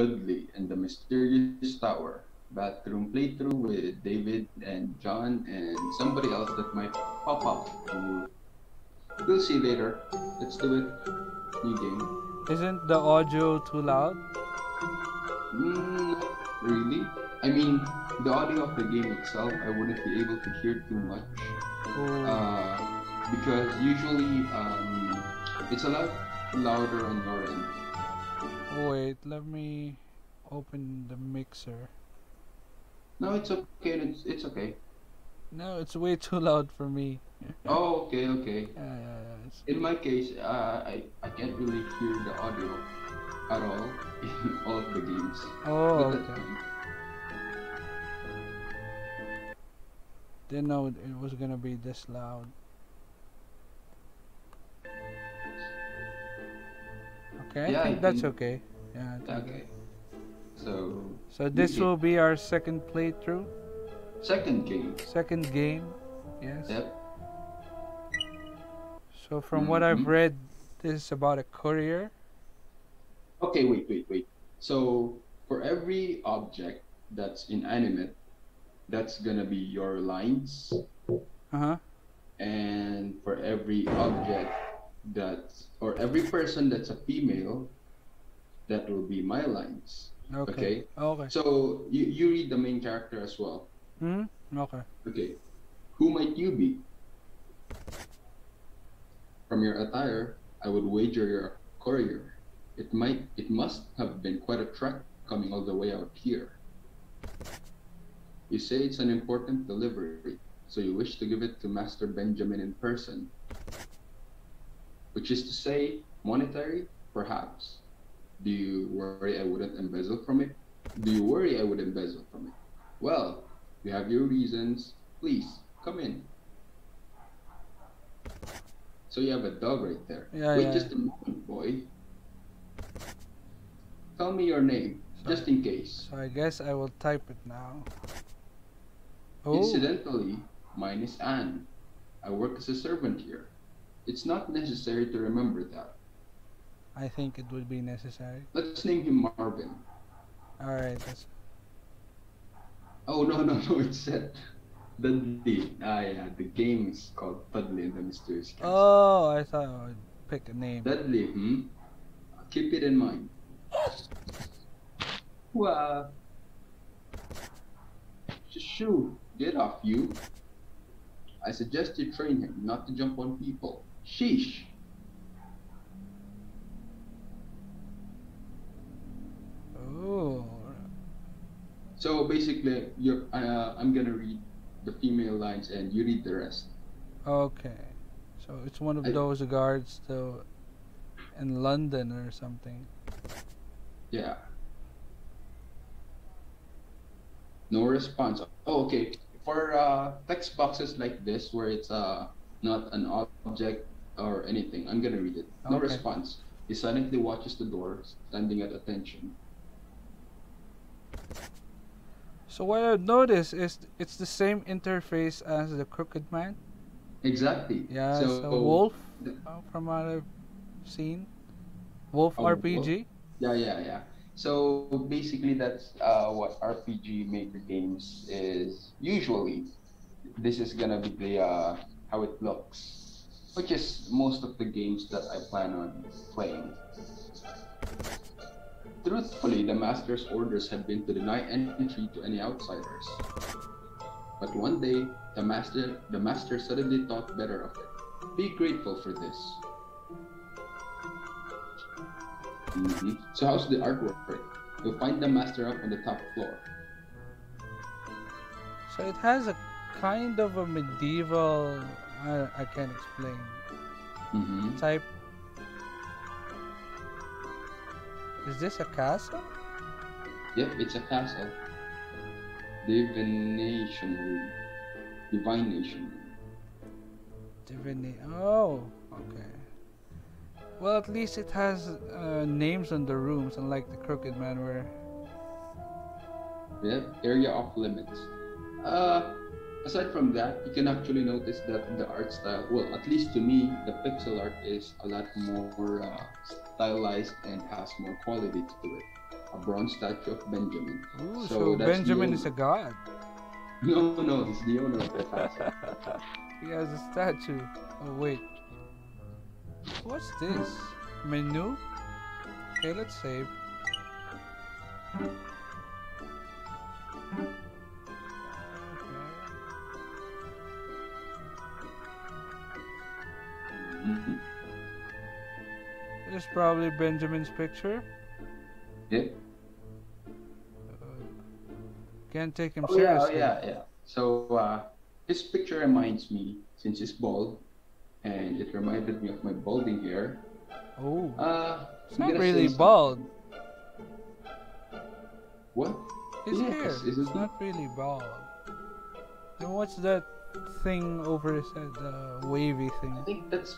Dudley and the Mysterious Tower. Bathroom playthrough with David and John and somebody else that might pop up. We'll, see later. Let's do it. New game. Isn't the audio too loud? Mm, not really. I mean, the audio of the game itself, I wouldn't be able to hear too much. Oh, Uh, because usually um, it's a lot louder on your end. Wait, let me open the mixer. No, it's okay. It's, it's okay. No, it's way too loud for me. Oh, okay, okay. Yeah, yeah, yeah. It's, In my case, uh, I, I can't really hear the audio at all in all of the games. oh, But okay. Didn't know it it was gonna be this loud. Okay, Yeah, I think that's think- okay. Yeah. I Okay. So, So this will be our second playthrough, second game. second game. Yes. Yep. So from what I've Mhm. read, this is about a courier. Okay, wait, wait, wait. So, for every object that's inanimate, that's gonna be your lines. Uh huh. and for every object that's or every person that's a female that will be my lines Okay. Okay. so you, you read the main character as well Hmm. Okay. okay who might you be from your attire i would wager you're a courier it might it must have been quite a trek coming all the way out here you say it's an important delivery so you wish to give it to Master Benjamin in person. Which is to say, monetary, perhaps. Do you worry I wouldn't embezzle from it? Do you worry I would embezzle from it? Well, you have your reasons. Please, come in. So you have a dog right there. Yeah, Wait yeah. just a moment, boy. Tell me your name, just in case. So I guess I will type it now. Oh. Incidentally, mine is Anne. I work as a servant here. It's not necessary to remember that. I think it would be necessary. Let's name him Marvin. All right. That's, Oh no no no! It's set. Dudley. Ah yeah, the game is called Dudley and the Mysterious Castle. oh, I thought I would pick a name. Dudley, hmm. Keep it in mind. Wow. Shoo! Get off, you. I suggest you train him not to jump on people. Sheesh. Oh. So basically, you're, uh, I'm gonna read the female lines and you read the rest. Okay. So it's one of I- those guards to in London or something. Yeah. No response. Oh, okay. For uh, text boxes like this, where it's uh, not an object or anything, I'm gonna read it. No Okay. response. He silently watches the door, standing at attention. So what I've noticed is it's the same interface as the Crooked Man. Exactly. Yeah, So, so, Wolf the- uh, from what I've seen. Wolf Oh, RPG. Yeah, yeah, yeah. So basically, that's uh, what RPG Maker games is usually. This is gonna be the uh, how it looks, which is most of the games that I plan on playing. Truthfully, the master's orders have been to deny entry to any outsiders. But one day, the master the master suddenly thought better of it. Be grateful for this. Mhm. So how's the artwork? You'll find the master up on the top floor. So it has a kind of a medieval. I, I can't explain. Mm-hmm. Type. Is this a castle? Yep, it's a castle. Divination room. Divination room. Divini. Oh, okay. Well, at least it has uh, names on the rooms, unlike the Crooked Man, where Yep, area of limits. Uh, aside from that, you can actually notice that the art style, well, at least to me, the pixel art is a lot more uh, stylized and has more quality to it. a bronze statue of Benjamin. Ooh, So so, Benjamin is a god. No, no, he's the owner of the castle. He has a statue. Oh wait. What's this? Menu? Okay, let's save. There's probably Benjamin's picture. Yeah. Uh, can't take him Oh yeah, oh seriously. yeah, yeah. So uh, his picture reminds me, since he's bald, and it reminded me of my balding hair. Oh, Uh, it's not really bald. What? His Yes, hair. It's it? not really bald. Then what's that thing over his head? The wavy thing. I think that's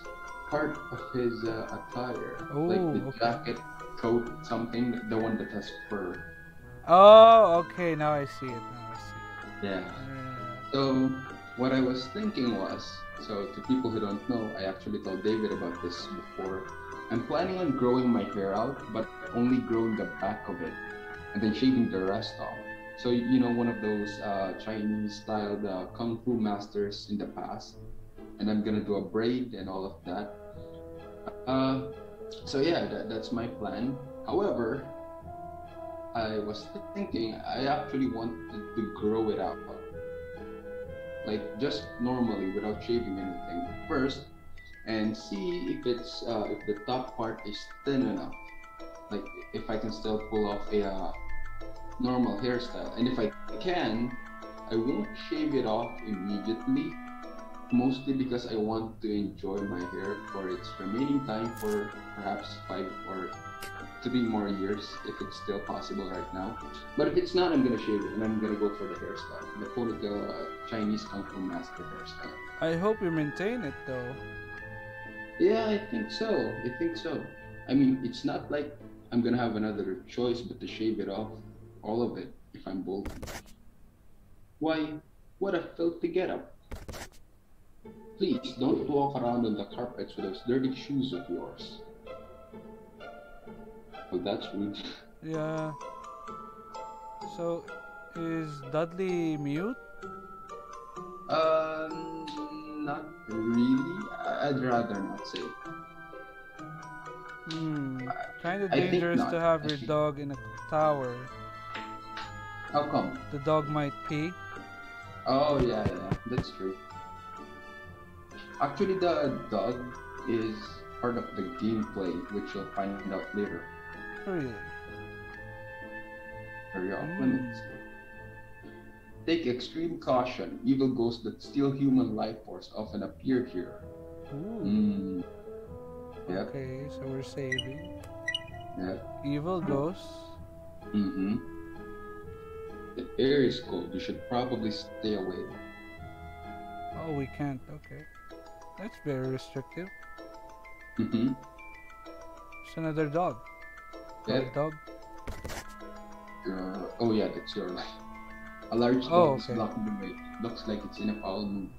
part of his uh, attire, Oh, like the okay. jacket, coat, something. The one that has fur. Oh, okay. Now I see it. Now I see Yeah. it. Uh, So what I was thinking was, so to people who don't know, I actually told David about this before. I'm planning on growing my hair out, but only growing the back of it, and then shaving the rest off. So you know, one of those uh, Chinese-styled uh, kung fu masters in the past, and I'm gonna do a braid and all of that. Uh, so yeah, that, that's my plan. However, I was thinking I actually wanted to grow it out. Like just normally without shaving anything first and see if it's uh, if the top part is thin enough. Like if i can still pull off a uh, normal hairstyle. And if i can i won't shave it off immediately mostly because i want to enjoy my hair for its remaining time for perhaps five or three more years if it's still possible right now. But if it's not i'm gonna shave it and i'm gonna go for the hairstyle the ponytail uh, chinese kung fu master hairstyle. I hope you maintain it though. yeah i think so. I think so. I mean it's not like i'm gonna have another choice but to shave it off all of it if i'm bald why what a filthy getup please don't walk around on the carpets with those dirty shoes of yours well that's rude Yeah. So, is Dudley mute? Um, not really. I- I'd rather not say. Hmm. Kind of dangerous to have your actually. dog in a tower. How come? The dog might pee. Oh yeah, yeah, that's true. Actually, the dog is part of the gameplay, which you'll find out later. Really? Very off Mm. limits. Take extreme caution. Evil ghosts that steal human life force often appear here. Ooh. Mm. Yep. Okay, so we're saving. Yep. Evil ghosts. Mm-hmm. The air is cold. You should probably stay away. Oh, we can't. Okay. That's very restrictive. Mm-hmm. It's another dog. Yep. Dog. Your, oh yeah, that's your life. A large dog Oh, is blocking the way. Looks like it's in a foul mood.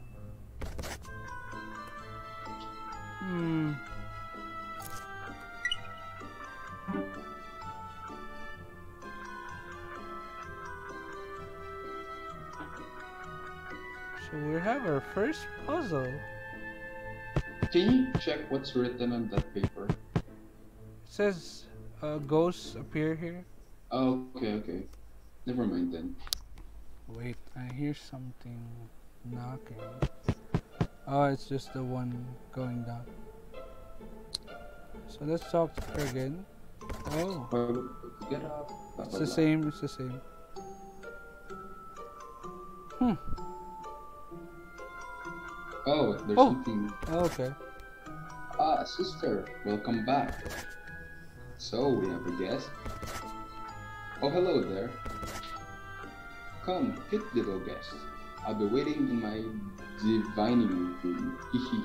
Hmm. So we have our first puzzle. Can you check what's written on that paper? It says uh, ghosts appear here. Oh, okay, okay. Never mind then. Wait, I hear something knocking. Oh, it's just the one going down. So let's talk to her again. Oh, Oh, get up. it's the same, it's the same. Hmm, Oh, there's Oh. something. okay. Ah, sister, welcome back. So, we have a guest. Oh, hello there. Come, fit little guest. I'll be waiting in my divining room. Hehe.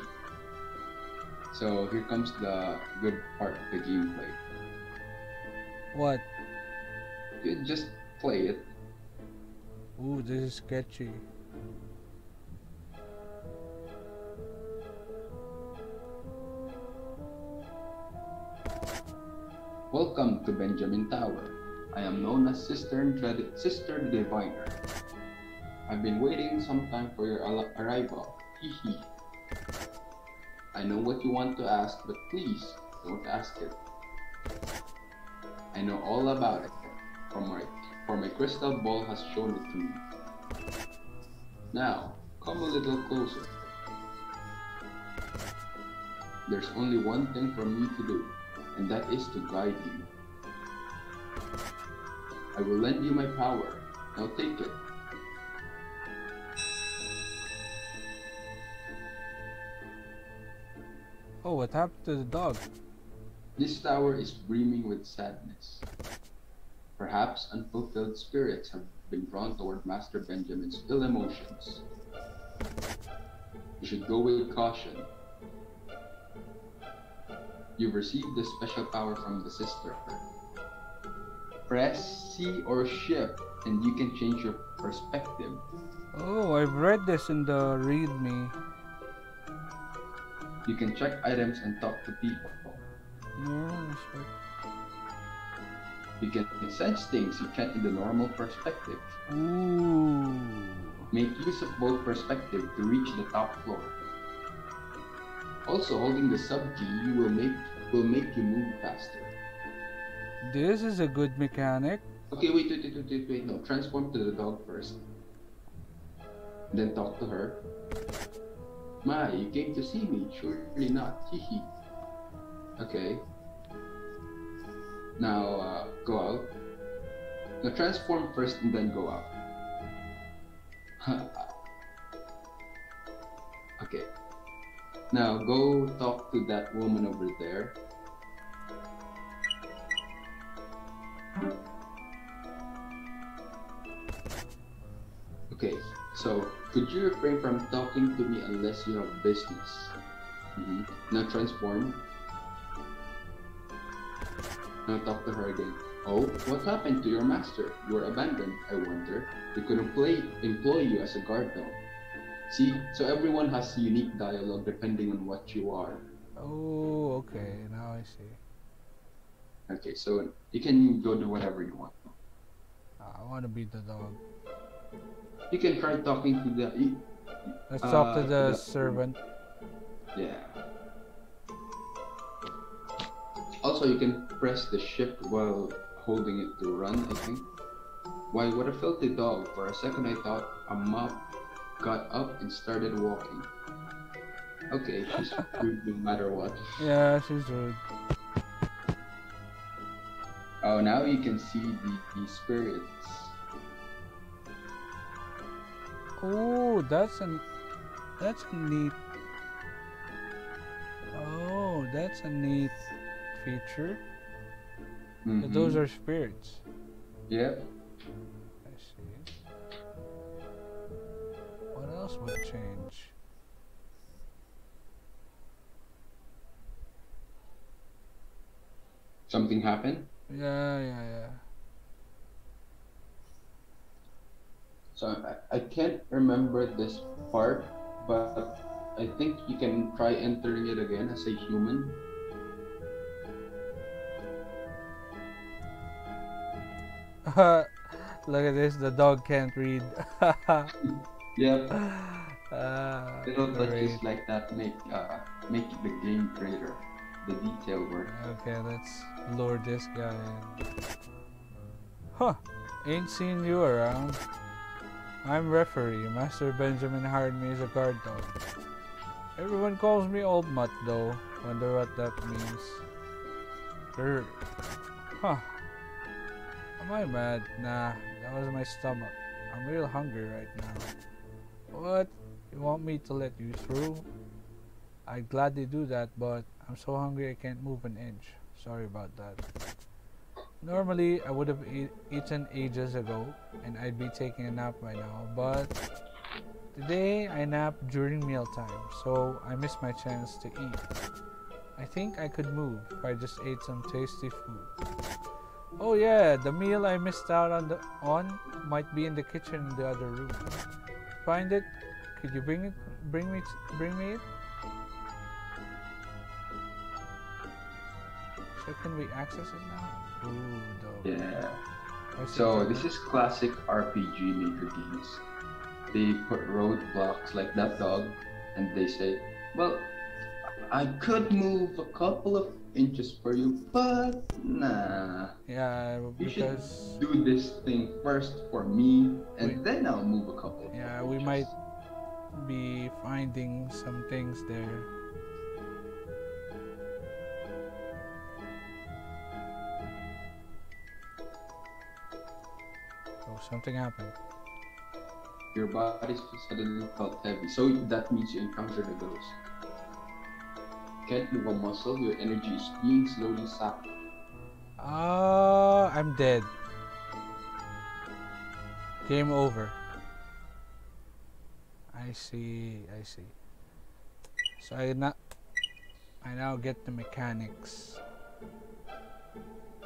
so, here comes the good part of the gameplay. What? You just play it. Ooh, this is sketchy. Welcome to Benjamin Tower. I am known as Sister Sister Diviner. I've been waiting some time for your al- arrival. Hee hee. I know what you want to ask, but please don't ask it. I know all about it, for my, for my crystal ball has shown it to me. Now, come a little closer. There's only one thing for me to do, and that is to guide you. I will lend you my power. Now take it. Oh, what happened to the dog? This tower is brimming with sadness. Perhaps unfulfilled spirits have been drawn toward Master Benjamin's ill emotions. You should go with caution. You've received this special power from the sister. Press C or shift and you can change your perspective. Oh, I've read this in the README. You can check items and talk to people. No, that's right. You can sense things you can't in the normal perspective. Ooh. Make use of both perspective to reach the top floor. Also, holding the sub key will make will make you move faster. This is a good mechanic. Okay, wait, wait, wait, wait, wait, wait. No, transform to the dog first. Then talk to her. My, you came to see me. Surely not. Hee Okay. Now, uh, go out. Now, transform first and then go out. okay. Now, go talk to that woman over there. Okay, so could you refrain from talking to me unless you have business? Mhm. Now transform. Now talk to her again. Oh, what happened to your master? You were abandoned, I wonder. We could employ, employ you as a guard dog. See, so everyone has unique dialogue depending on what you are. Oh, okay. Now I see. Okay, so you can go do whatever you want. Ah, I want to be the dog. You can try talking to the. Let's talk to Uh, the the- servant. Yeah. Also, you can press the shift while holding it to run, I think. Why, what a filthy dog. For a second, I thought a mop got up and started walking. Okay, she's rude no matter what. Yeah, she's rude. Oh, now you can see the, the spirits. Oh, that's an that's a neat. Oh, that's a neat feature. Mhm. Those are spirits. Yep. I else would change? Something happened. Yeah, yeah, yeah. So I, I can't remember this part, but I think you can try entering it again as a human. Look at this. The dog can't read. Yep. Ah, Little great. touches like that make uh, make the game greater. The detail work. Okay, let's lure this guy in. Huh, ain't seen you around. I'm referee. Master Benjamin hired me as a guard dog. Everyone calls me Old Mutt though. Wonder what that means. Grr. Huh. Am I mad? Nah, that was my stomach. I'm real hungry right now. What? You want me to let you through? I'd gladly do that, but I'm so hungry I can't move an inch. Sorry about that. Normally, I would have e- eaten ages ago, and I'd be taking a nap by now, but today I napped during mealtime, so I missed my chance to eat. I think I could move if I just ate some tasty food. Oh yeah, the meal I missed out on the on might be in the kitchen in the other room. Find it? Could you bring it? Bring me? Bring me it? So can we access it now? Ooh. Yeah. So this is classic RPG Maker games. They put roadblocks like that dog, and they say, "Well, I could move a couple of inches for you, but nah. Yeah, You should do this thing first for me, and Wait. then I'll move a couple." Yeah, we might be finding some things there. Oh, something happened. Your body suddenly felt heavy, so that means you encountered a ghost. Can't move a muscle. Your energy is being slowly sapped. Ah, I'm dead. Game over. I see, I see. So I not I now get the mechanics.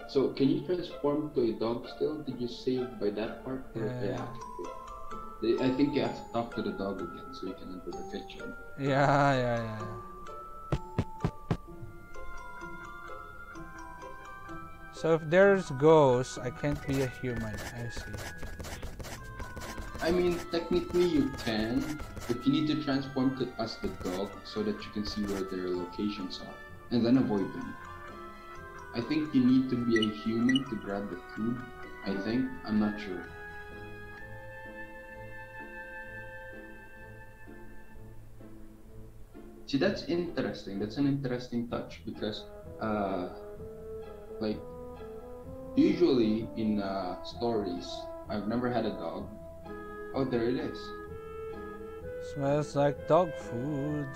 So, can you transform to a dog still? Did you save by that part? Yeah. I think you have to talk to the dog again so you can enter the kitchen. Yeah, yeah, yeah. yeah. So if there's ghosts, I can't be a human. I see. I mean, technically you can, but you need to transform to as the dog so that you can see where their locations are and then avoid them. I think you need to be a human to grab the food. I think. I'm not sure. See, that's interesting. That's an interesting touch because, uh, like, usually in uh, stories, I've never had a dog. Oh, there it is. Smells like dog food.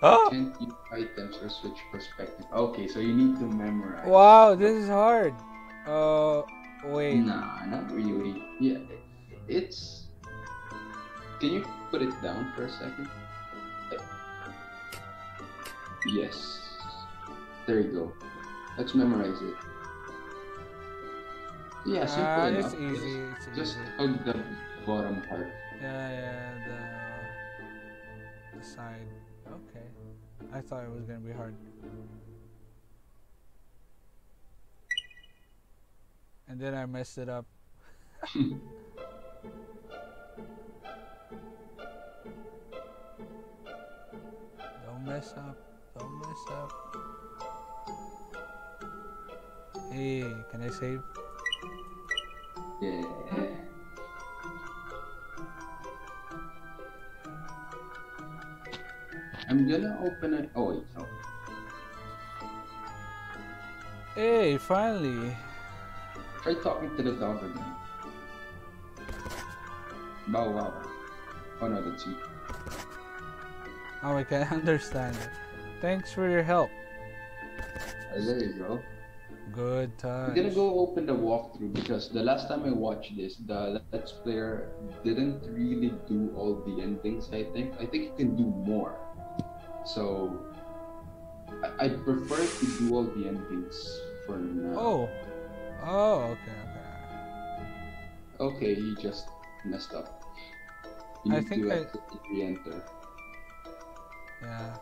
Oh! Can't use items or switch perspective. Okay, so you need to memorize. Wow, this is hard. Uh, wait. Nah, not really. Yeah, it's. Can you put it down for a second? Yes. There you go. Let's memorize it. Yeah, simple Ah, enough. it's easy. It's Just easy. hug the bottom part. Yeah, yeah, the the side. Okay. I thought it was gonna be hard. And then I messed it up. Don't mess up. Don't up. Hey, can I save? Yeah. I'm gonna open it. Oh wait, no. Hey, finally. Try talking to the dog again. Bow wow. Oh no, that's you. Oh, I can understand it. Thanks for your help. Oh, there you go. Good I'm time. gonna go open the walkthrough because the last time I watched this, the Let's Player didn't really do all the endings. I think. I think he can do more. So I, I prefer to do all the endings for now. Oh. Oh, okay, okay. Okay, you just messed up. You I think to I- re-enter. Yeah.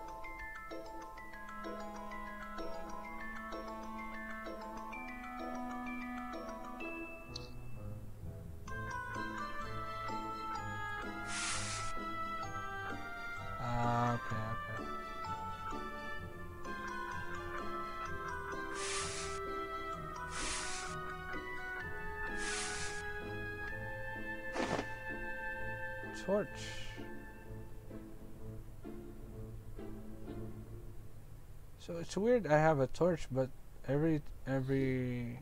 It's weird. I have a torch, but every every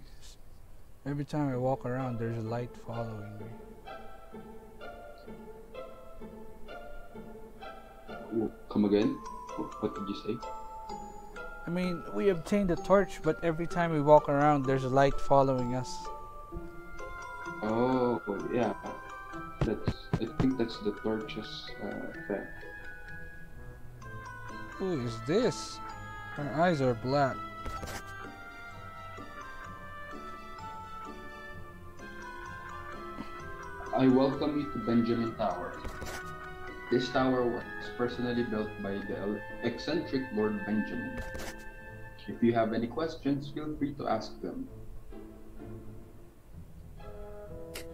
every time I walk around, there's a light following me. Come again? What, did you say? I mean, we obtained a torch, but every time we walk around, there's a light following us. Oh, yeah. That's. I think that's the torches uh, effect. Who is this? Her eyes are black. I welcome you to Benjamin Tower. This tower was personally built by the eccentric Lord Benjamin. If you have any questions, feel free to ask them.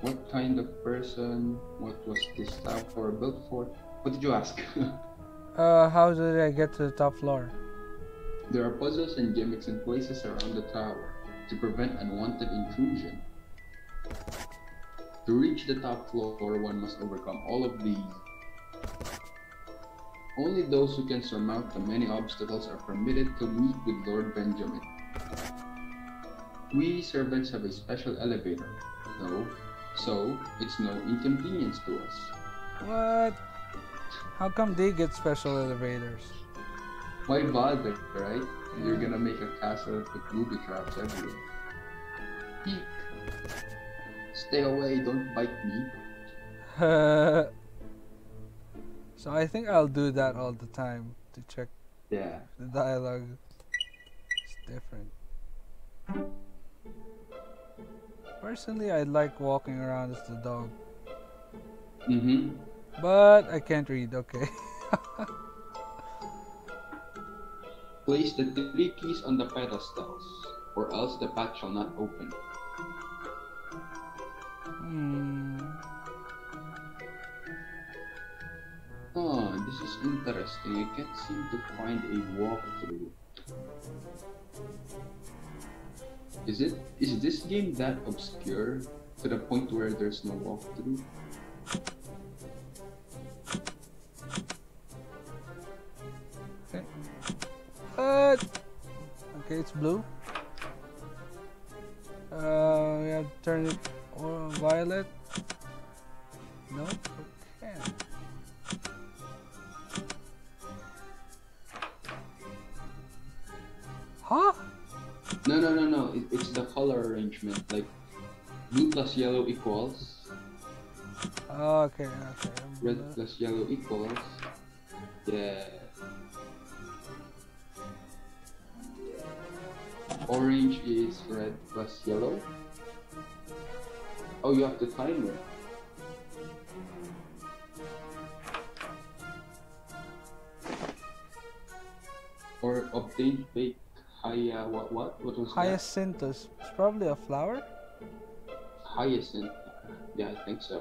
What kind of person? What was this tower built for? What did you ask? Uh, how did I get to the top floor? There are puzzles and gimmicks in places around the tower to prevent unwanted intrusion. To reach the top floor, one must overcome all of these. Only those who can surmount the many obstacles are permitted to meet with Lord Benjamin. We servants have a special elevator, though, so it's no inconvenience to us. What? How come they get special elevators? Why bother, right? You're gonna make a castle with booby traps everywhere. Eek. Stay away, don't bite me. so I think I'll do that all the time to check Yeah. the dialogue. It's different. Personally, I like walking around as the dog, Mm-hmm. but I can't read. Okay. Place the three keys on the pedestals, or else the path shall not open. hmm. Oh, this is interesting. I can't seem to find a walkthrough. Is it? Is this game that obscure to the point where there's no walkthrough? It's blue. Uh, we have to turn it violet. No, okay. Huh? No, no, no, no. It, it's the color arrangement. Like blue plus yellow equals Oh, okay, okay. red plus yellow equals. Yeah. Orange is red plus yellow. Oh, you have the time it. Or obtain fake haya what what what was that? Hyacinthus. It's probably a flower. Hyacinth. Yeah, I think so.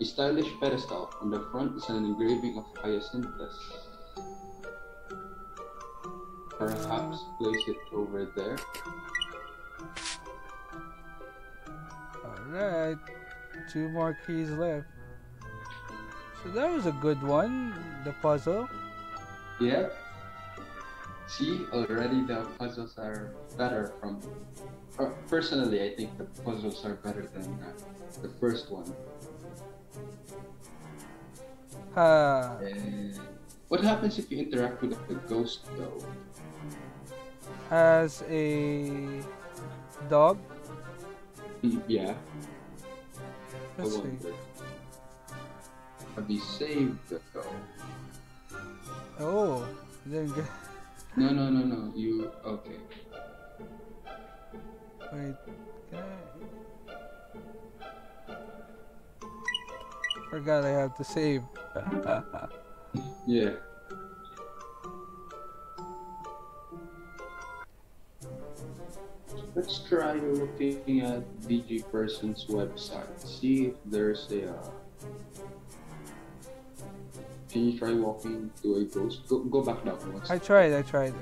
A stylish pedestal on the front is an engraving of Hyacinthus. Perhaps place it over there. Alright. Two more keys left. So that was a good one. The puzzle. Yeah. See, already the puzzles are better from. Uh, personally, I think the puzzles are better than uh, the first one. Ha. And what happens if you interact with the ghost, though? As a dog. Mm, Yeah. I Let's see. Have you saved the though? Oh, then No, no, no, no. You okay? wait. Can I? Forgot I have to save. Yeah. Let's try looking at VG Person's website. See if there's a. Uh... Can you try walking to a ghost? Go, go back down once. I tried. I tried.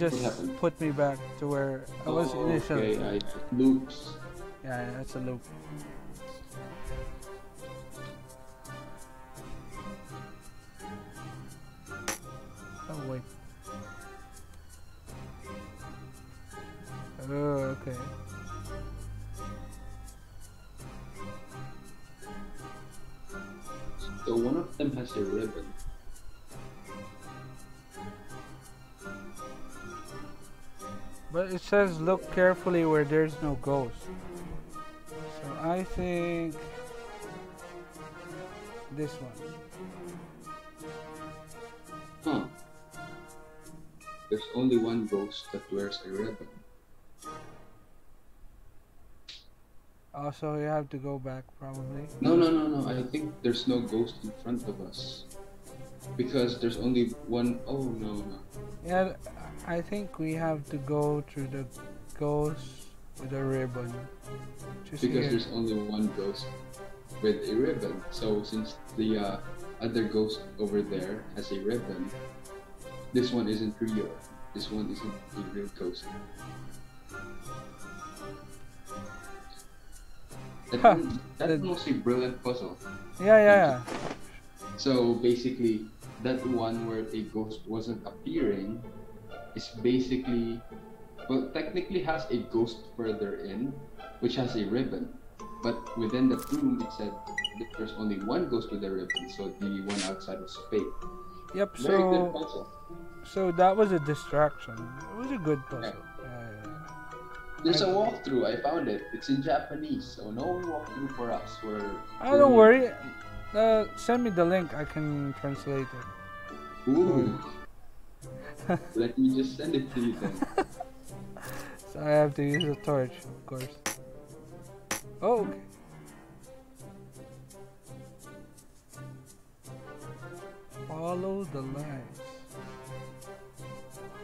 Just put me back to where I was Oh, initially. Okay, I loops. Yeah, yeah, that's a loop. Oh wait. Oh, okay. So one of them has a ribbon. But it says look carefully where there's no ghost. So I think this one. Huh. There's only one ghost that wears a ribbon. Also, you have to go back probably. No, no, no, no. I think there's no ghost in front of us. Because there's only one oh no no. Yeah, I think we have to go through the ghost with a ribbon. Because there's only one ghost with a ribbon. So since the uh, other ghost over there has a ribbon, this one isn't real. This one isn't a real ghost. That, Huh. that That- was a brilliant puzzle. Yeah, yeah, yeah. So basically, that one where a ghost wasn't appearing is basically, well, technically has a ghost further in, which has a ribbon. But within the room, it said that there's only one ghost with a ribbon, so the one outside was fake. Yep. Very So, puzzle. so that was a distraction. It was a good puzzle. Yeah. There's a walkthrough. I found it. It's in Japanese, so no walkthrough for us. We're. Oh, don't worry. Uh, send me the link. I can translate it. Ooh. Let me just send it to you then. So I have to use a torch, of course. Oh, okay. Follow the lights.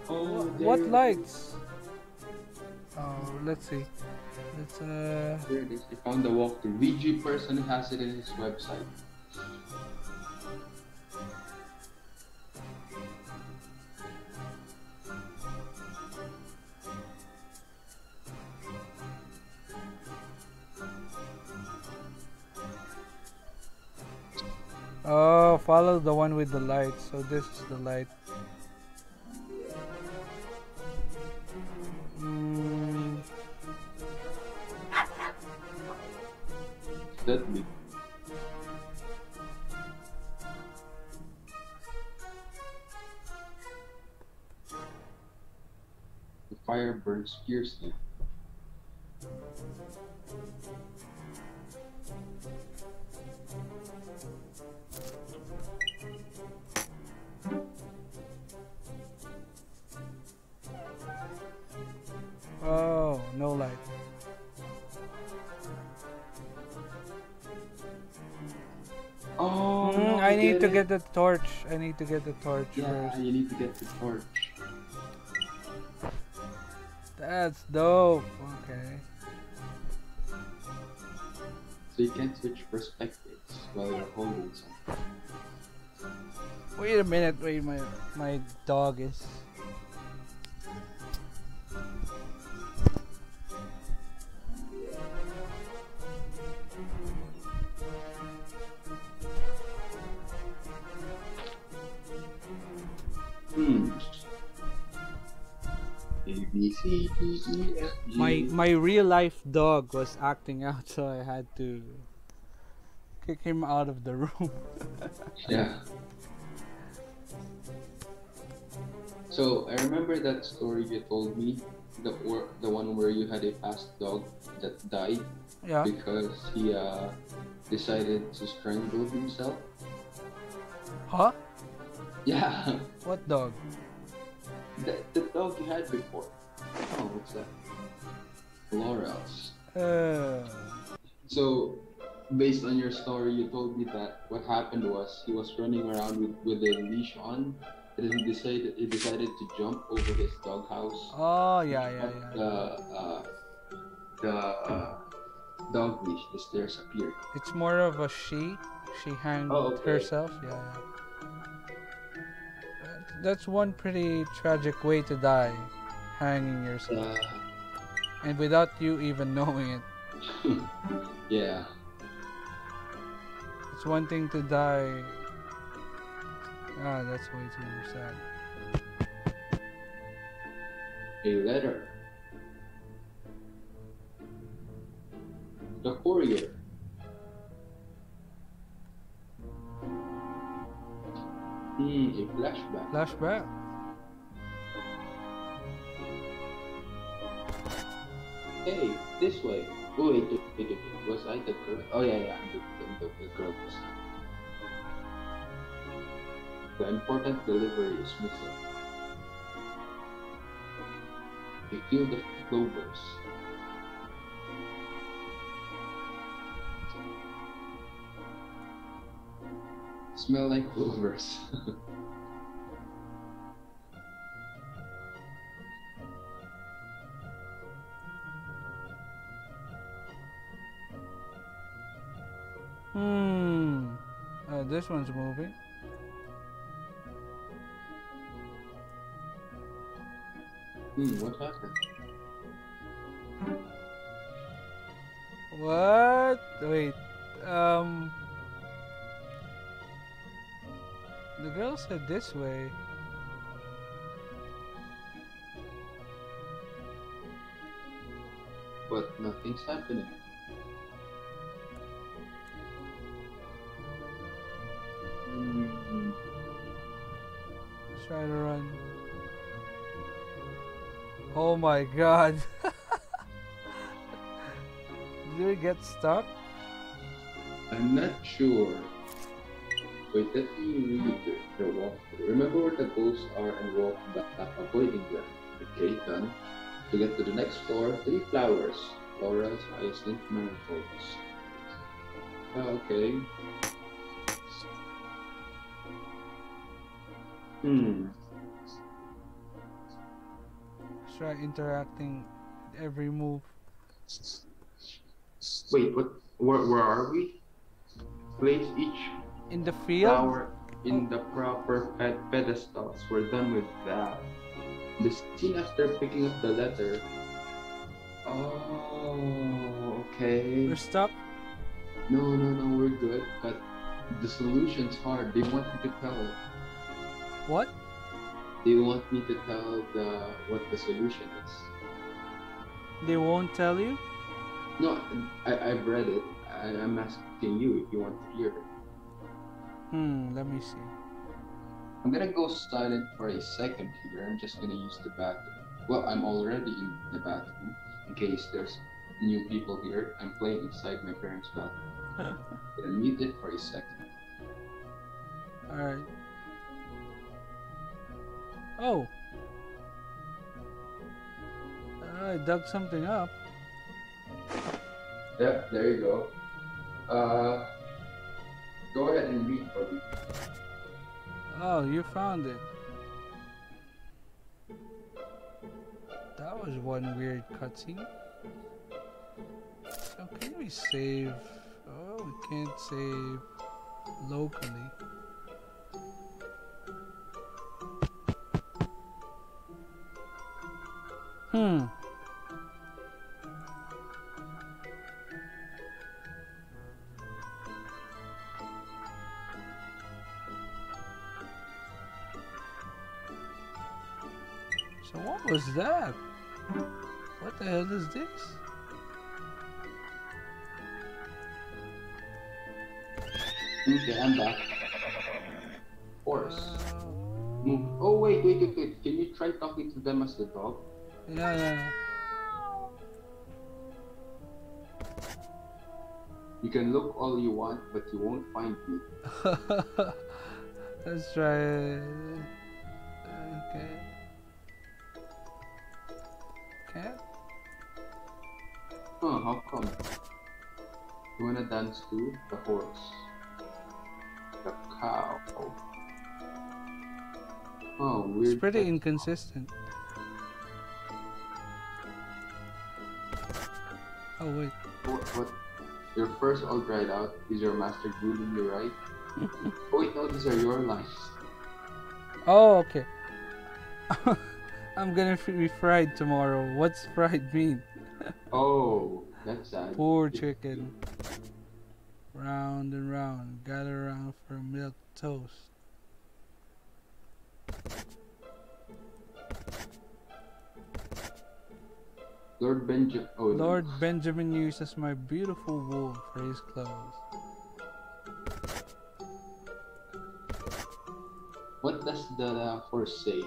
Oh, What lights? Oh, let's see. Let's uh. There it is. Found the walkthrough. VG person has it in his website. Oh, follow the one with the light. So this is the light. Deadly. The fire burns fiercely. oh, no light. I need to it. get the torch. I need to get the torch Yeah, first. you need to get the torch. That's dope. Okay. So you can switch perspectives while you're holding something. Wait a minute. Wait, my my dog is. B C D E F G. My my real life dog was acting out, so I had to kick him out of the room. Yeah. So I remember that story you told me, the or, the one where you had a fast dog that died yeah. because he uh, decided to strangle himself. Huh? Yeah, What dog? the, the dog you had before. Oh, what's that? Laurels. Uh, So, based on your story, you told me that what happened was he was running around with, with a leash on, and then he decided he decided to jump over his doghouse. oh yeah, yeah, yeah. The uh, the uh, dog leash, the stairs appeared. It's more of a she. She hanged Oh, okay. herself. Yeah. yeah. That's one pretty tragic way to die, hanging yourself, Uh, and without you even knowing it. yeah. It's one thing to die. Ah, that's way too sad. A letter. The courier. Hmm, a flashback. Flashback. Hey, this way. Oh, wait, wait, wait. Was I the girl? Oh, yeah, yeah, the, the, the, the girl. The important delivery is missing. A field of clovers. Smell like clovers. this one's moving. hmm, what happened? What? Wait. Um. The girl said this way. But nothing's happening. My god. Did we get stuck? I'm not sure. Wait, let me read the, the. Remember where the ghosts are and walk back, avoiding them. Okay, done. To get to the next floor, three flowers. Florals, hyacinth, marigolds. Ah, Okay. Hmm. Try interacting every move. Wait, what? Where, where are we? Place each In the field? flower in the proper ped- pedestals. We're done with that. The scene after picking up the letter. Oh, okay. We're stuck? No, no, no, we're good. But the solution's hard. They want me to tell. What? They want me to tell the what the solution is. They won't tell you? No, I, I've read it. I, I'm asking you if you want to hear it. Hmm, let me see. I'm gonna go silent for a second here. I'm just gonna use the bathroom. Well, I'm already in the bathroom. In case there's new people here, I'm playing inside my parents' bathroom. Gonna mute it for a second. Alright. Oh. I dug something up. Yep, there you go. Uh, go ahead and read for me. Oh, you found it. That was one weird cutscene. So can we save? Oh, we can't save locally. Hmm. So what was that? What the hell is this? Okay, I'm back. Horse. Uh, Move. Oh wait, wait, wait, wait. Can you try talking to them as the dog? Yeah, yeah. You can look all you want, but you won't find me. Let's try it. Okay. Cat? Huh, how come? You wanna dance to The horse. The cow. Oh, weird. It's pretty inconsistent. Oh wait. What, what? Your first all dried out. Is your master grooming you right? oh wait, no, these are your lines. Oh, okay. I'm gonna be fried tomorrow. What's fried mean? Oh, that's sad. Poor chicken. Round and round, gather around for milk toast. Lord Benjamin. Oh, Lord Benjamin uses my beautiful wool for his clothes. What does the uh, horse say?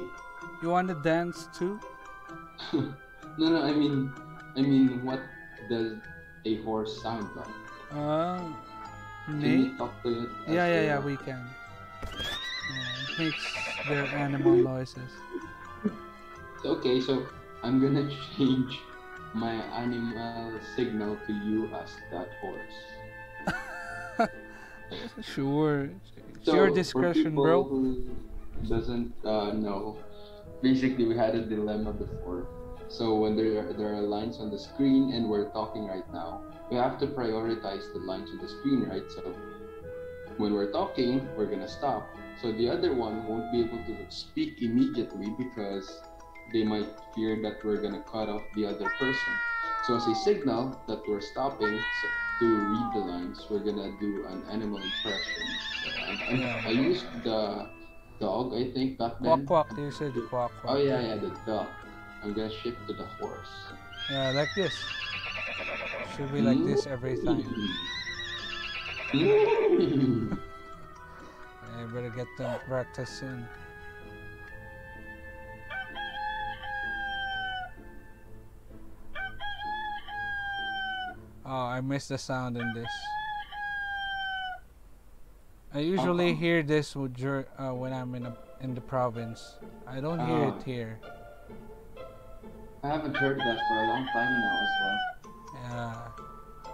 You wanna dance too? no, no. I mean, I mean, what does a horse sound like? Uh, Can you talk to it? Yeah, yeah, yeah, we can. Yeah, it makes their animal noises. Okay, so I'm gonna change my animal signal to you as that horse. Sure, It's your discretion, bro. Who doesn't uh, know. Basically, we had a dilemma before. So when there are, there are lines on the screen and we're talking right now, we have to prioritize the lines on the screen, right? So when we're talking, we're gonna stop. So the other one won't be able to speak immediately because they might fear that we're gonna cut off the other person. So as a signal that we're stopping so to read the lines, we're gonna do an animal impression. So I, I, Yeah. I used the dog, I think, back then. quack. quack. You said quack quack. Oh yeah, yeah, the duck. I'm gonna shift to the horse. Yeah, like this. Should be like this every time. Mm. I better get them practicing. Oh, I missed the sound in this. I usually Uh-oh. hear this uh, when I'm in a, in the province. I don't hear Ah. it here. I haven't heard that for a long time now as well. Yeah.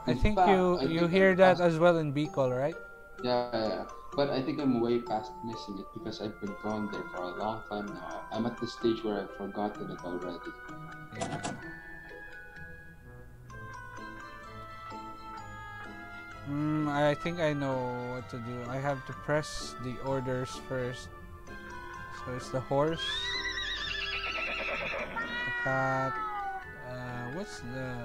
I think fact, you I you think hear I'm that as well in Bicol, right? Yeah, yeah, yeah. But I think I'm way past missing it because I've been gone there for a long time now. I'm at the stage where I've forgotten it already. Yeah. Mm, I think I know what to do. I have to press the orders first. So it's the horse, the cat. Uh, what's the?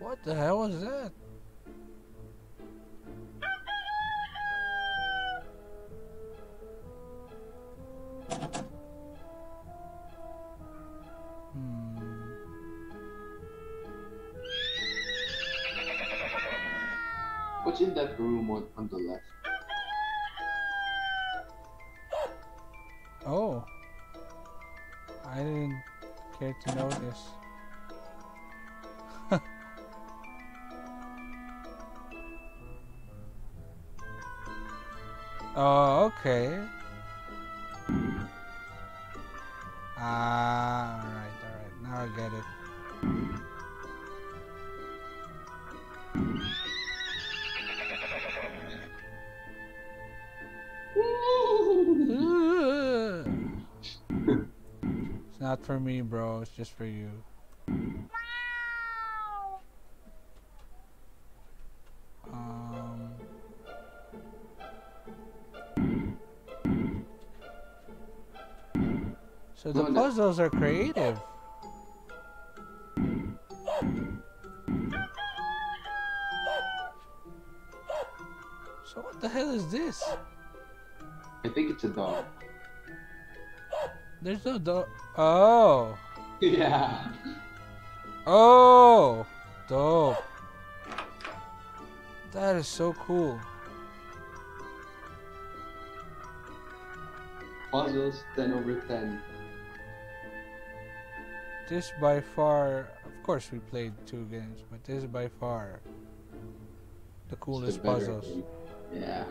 What the hell was that? What's in that room on, on the left? Oh. I didn't care to notice. oh, okay. Ah, alright, alright. Now I get it. It's not for me, bro. It's just for you. Um. So the puzzles are creative. So what the hell is this? I think it's a dog. There's no dog. Oh. yeah. Oh. Dope. That is so cool. Puzzles 10 over 10. This by far, of course, we played two games, but this is by far the coolest the puzzles. game. Yeah.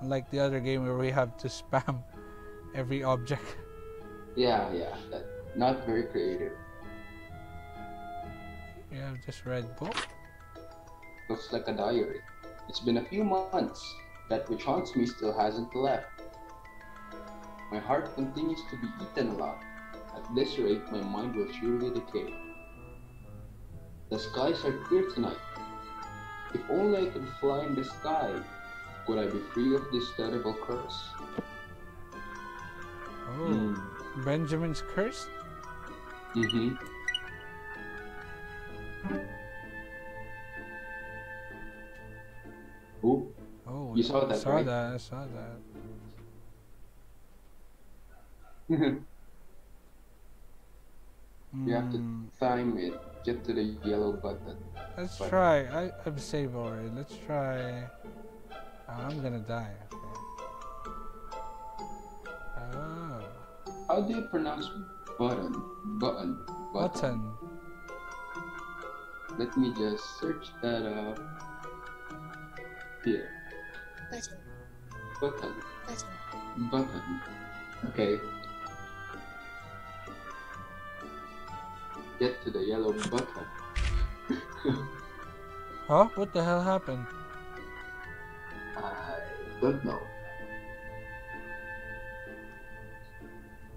Unlike the other game where we have to spam every object. Yeah, yeah. Not very creative. You have this red book. Looks like a diary. It's been a few months. That which haunts me still hasn't left. My heart continues to be eaten alive. At this rate, my mind will surely decay. The skies are clear tonight. If only I could fly in the sky, would I be free of this terrible curse? Oh, Benjamin's curse. Mm-hmm. Ooh, Oh, You saw I that, saw right? that. I saw that. you have to Mm, time it. Get to the yellow button. let's but- try. I, I've saved already. Let's try. I'm gonna die. Okay. Oh, How do you pronounce button? Button. button. Let me just search that up. Here. Button, Button. button. Button. Okay. Get to the yellow button. Huh? What the hell happened? I don't know.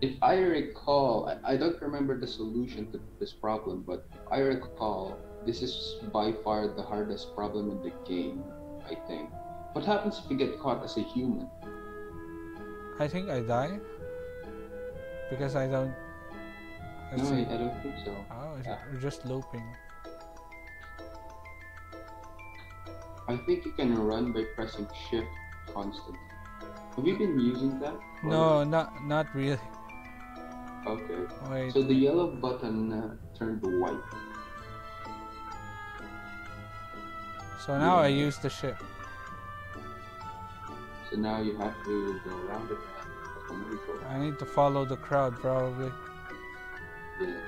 If I recall, I, I don't remember the solution to this problem, but if I recall, this is by far the hardest problem in the game, I think. What happens if you get caught as a human? I think I die. Because I don't... Let's no, see. I, I don't think so. Oh, it's- Yeah. just looping. I think you can run by pressing shift constantly. Have you been using that? Or- No, not not really. Okay. Wait. So the yellow button uh, turned white. So now I use the ship. So now you have to go around it. I need to follow the crowd probably. Yeah.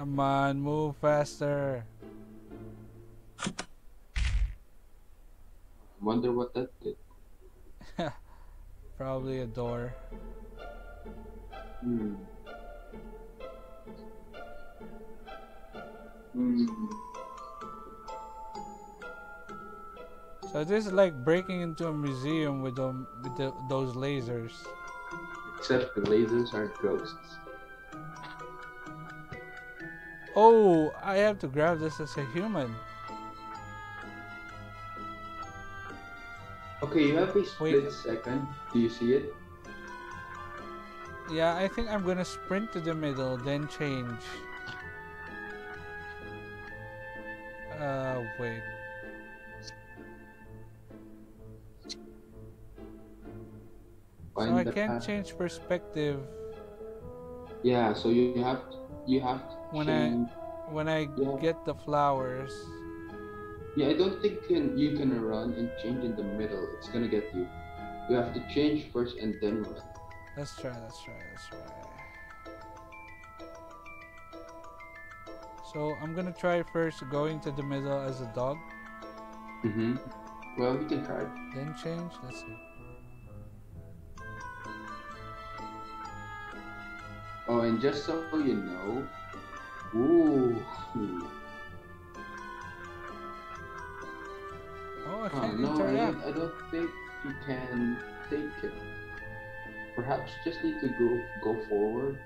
Come on, move faster. Wonder what that did. Probably a door. Hmm. Hmm. So this is like breaking into a museum with them with the, those lasers. Except the lasers are ghosts. Oh, I have to grab this as a human. Okay, you have a split Wait. second. Do you see it? Yeah, I think I'm gonna sprint to the middle, then change. Uh, wait. So I can't path. change perspective Yeah, so you have to, you have to When I- when I Yeah. get the flowers. Yeah, I don't think you can, you can run and change in the middle. It's gonna get you. You have to change first and then run. Let's try, let's try, let's try. So I'm gonna try first going to the middle as a dog, Mm-hmm. Well, you can try. then change. Let's see. Oh, and just so you know, ooh, Oh, I oh, can't no, I interact. don't, I don't think you can take it. Perhaps just need to go go forward.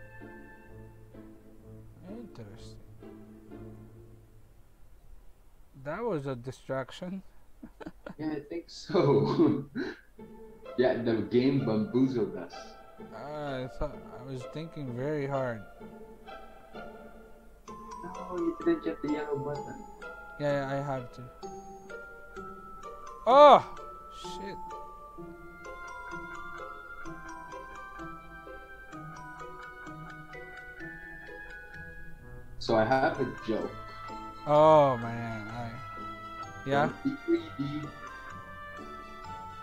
Interesting. That was a distraction. Yeah, I think so. yeah, the game bamboozled us. Ah, I thought I was thinking very hard. No, you didn't get the yellow button. Yeah, yeah, I have to. Oh, shit. So I have a joke. Oh man, I. Yeah.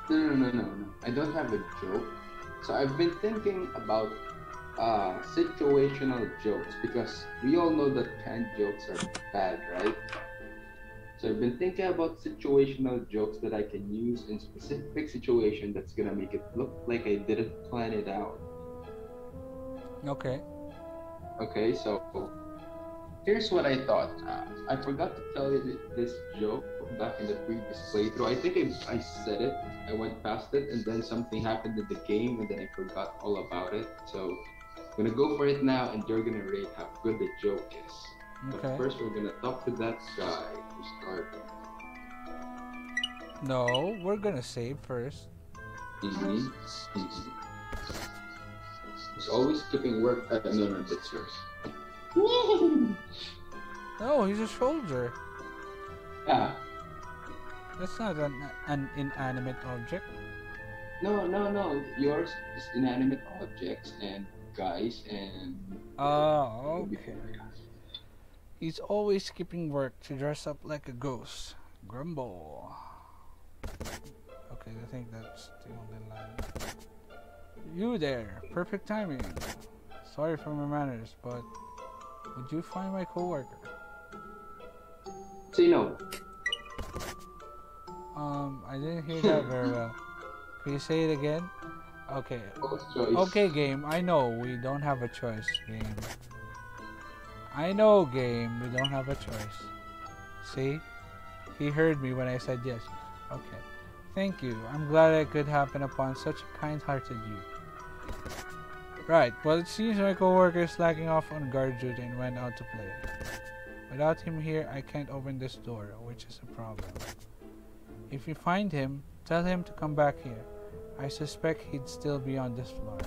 No, no, no, no, no. I don't have a joke. So I've been thinking about uh, situational jokes because we all know that canned jokes are bad, right? So I've been thinking about situational jokes that I can use in specific situation that's gonna make it look like I didn't plan it out. Okay. Okay, so here's what I thought. Uh, I forgot to tell you this joke back in the previous playthrough. I think I, I said it. I went past it, and then something happened in the game, and then I forgot all about it. So gonna go for it now, and you're gonna rate how good the joke is. But first, we're gonna talk to that guy who's starting. No, we're gonna save first. Mm-hmm. He's always skipping work. Uh, no, no, that's yours. No, he's a soldier. Yeah. That's not an, an inanimate object. No, no, no. Yours is inanimate objects and guys and. Oh, okay. He's always skipping work to dress up like a ghost. Grumble. Okay, I think that's the only line. You there, perfect timing. Sorry for my manners, but would you find my coworker? Say no. Um, I didn't hear that very well. Can you say it again? Okay. Okay, game. I know we don't have a choice, game. I know, game. We don't have a choice. See? He heard me when I said yes. Okay. Thank you. I'm glad I could happen upon such a kind-hearted youth. Right. Well, it seems my coworker is slacking off on guard duty and went out to play. Without him here, I can't open this door, which is a problem. If you find him, tell him to come back here. I suspect he'd still be on this floor.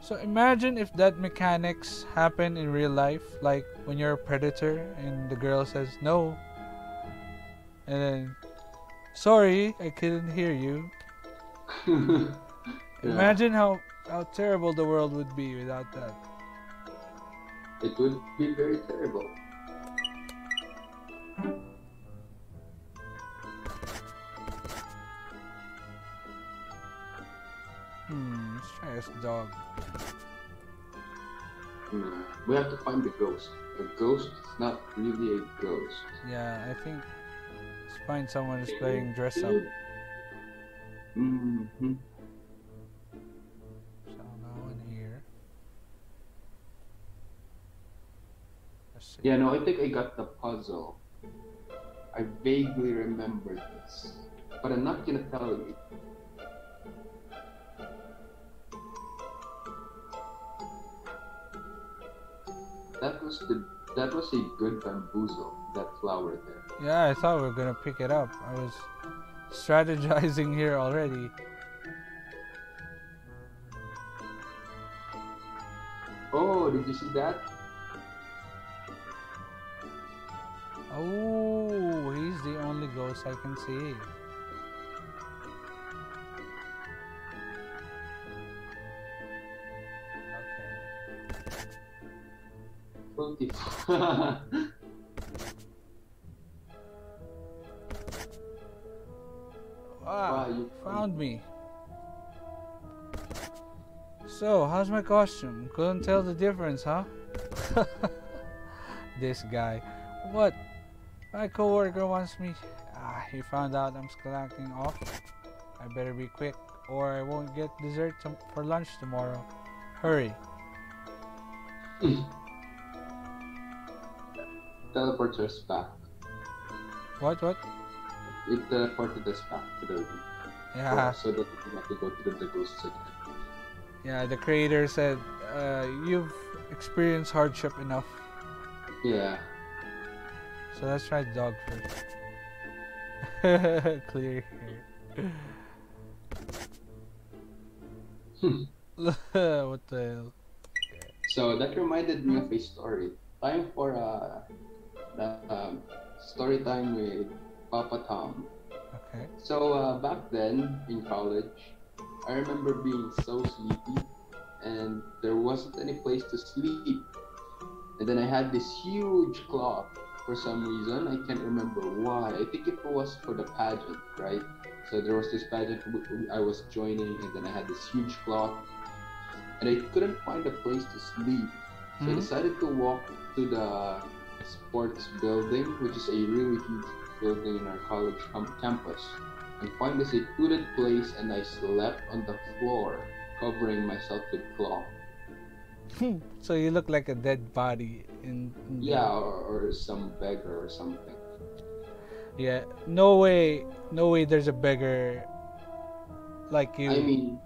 So imagine if that mechanics happen in real life, like when you're a predator and the girl says no, and then, sorry, I couldn't hear you. Yeah. Imagine how how terrible the world would be without that. It would be very terrible. Let's try this dog. Nah, we have to find the ghost. The ghost is not really a ghost. Yeah, I think let's find someone who's playing dress up. Mm-hmm. So no one here. Yeah, no, I think I got the puzzle. I vaguely remember this, but I'm not gonna tell you. That was the that was a good bamboozle. That flower there. Yeah, I thought we were gonna pick it up. I was strategizing here already. Oh, did you see that? Oh, he's the only ghost I can see. Floaty. Ah, Wow, you found me. So, how's my costume? Couldn't tell the difference, huh? this guy. What? My coworker wants me. Ah, he found out I'm slacking off. I better be quick, or I won't get dessert for lunch tomorrow. Hurry. teleports us back. What? What? It teleported us back to the room. Yeah, So that we have to go to the, ghosts again. yeah. The creator said, uh, "You've experienced hardship enough." Yeah. So let's try dog first. Clear here. what the hell? So that reminded me of a story. Time for uh, the, um, story time with Papa Tom. Okay. So uh, back then in college, I remember being so sleepy, and there wasn't any place to sleep. And then I had this huge clock for some reason. I can't remember why. I think it was for the pageant, right? So there was this pageant I was joining, and then I had this huge clock, and I couldn't find a place to sleep. So I Mhm. decided to walk to the sports building, which is a really huge building in our college campus, and find a secluded place, and I slept on the floor, covering myself with cloth. Hmm. so you look like a dead body in. in Yeah, or, or some beggar or something. Yeah. No way. No way. There's a beggar. Like you. I mean,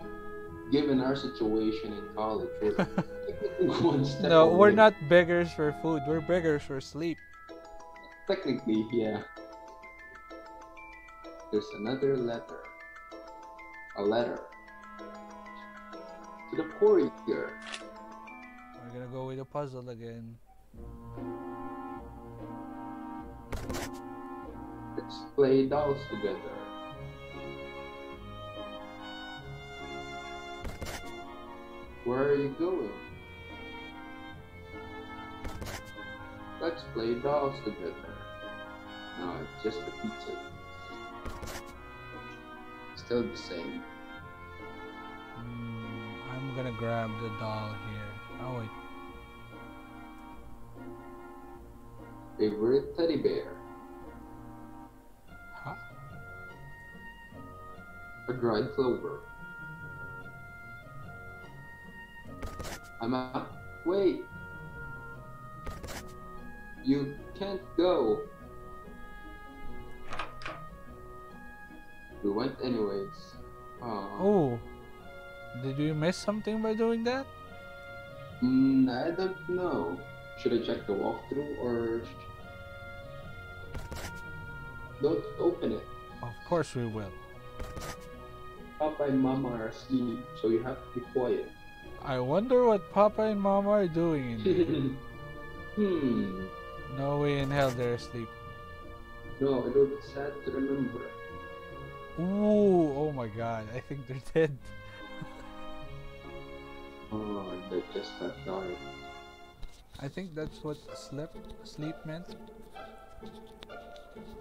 given our situation in college, we're technically one step no, we're not beggars for food. We're beggars for sleep. Technically, yeah. There's another letter. A letter. To the courier. We're gonna go with a puzzle again. Let's play dolls together. Where are you going? Let's play dolls together. No, it's just a pizza. Still the same. Mm, I'm gonna grab the doll here. Oh wait. Favorite teddy bear. Huh? a dried clover. I'm out. Wait. You can't go. We went anyways. Aw. Oh, did you miss something by doing that? Mm, I don't know. Should I check the walkthrough or don't open it? Of course we will. Papa and Mama are asleep, so you have to be quiet. I wonder what Papa and Mama are doing in there. hmm. No way in hell they're asleep. No, it would be sad to remember. Ooh, oh my god, I think they're dead. Oh, they just got died. I think that's what sleep sleep meant.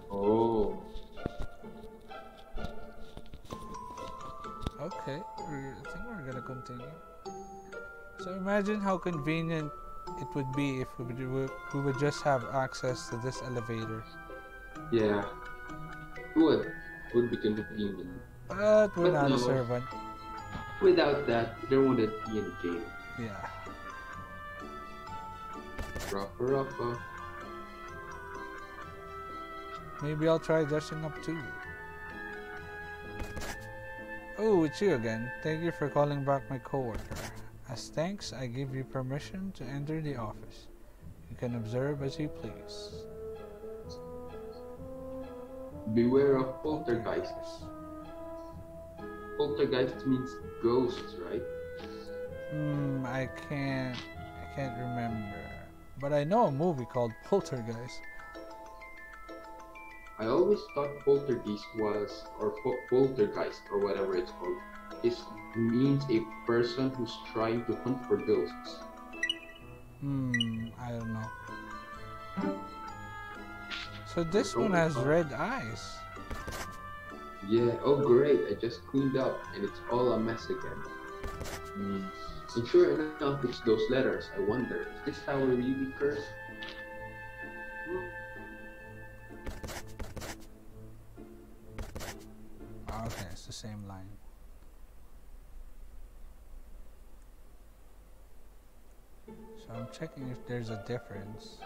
Oh. Okay, I think we're gonna continue. So imagine how convenient it would be if we would, we would just have access to this elevator. Yeah. Would. Would be convenient. But uh, we're But not no. a servant. Without that, there wouldn't be any game. Yeah. Rougher, rougher. Maybe I'll try dressing up too. Oh, it's you again. Thank you for calling back my coworker. As thanks, I give you permission to enter the office. You can observe as you please. Beware of poltergeists. Poltergeist means ghosts, right? Hmm, I can't I can't remember. But I know a movie called Poltergeist. I always thought poltergeist was, or po- poltergeist, or whatever it's called, is means a person who's trying to hunt for ghosts. Hmm, I don't know. So this one has red eyes. Yeah, oh great, I just cleaned up and it's all a mess again. Hmm. And sure enough, it's those letters. I wonder, is this how we really curse? Ah, Okay, it's the same line. So I'm checking if there's a difference.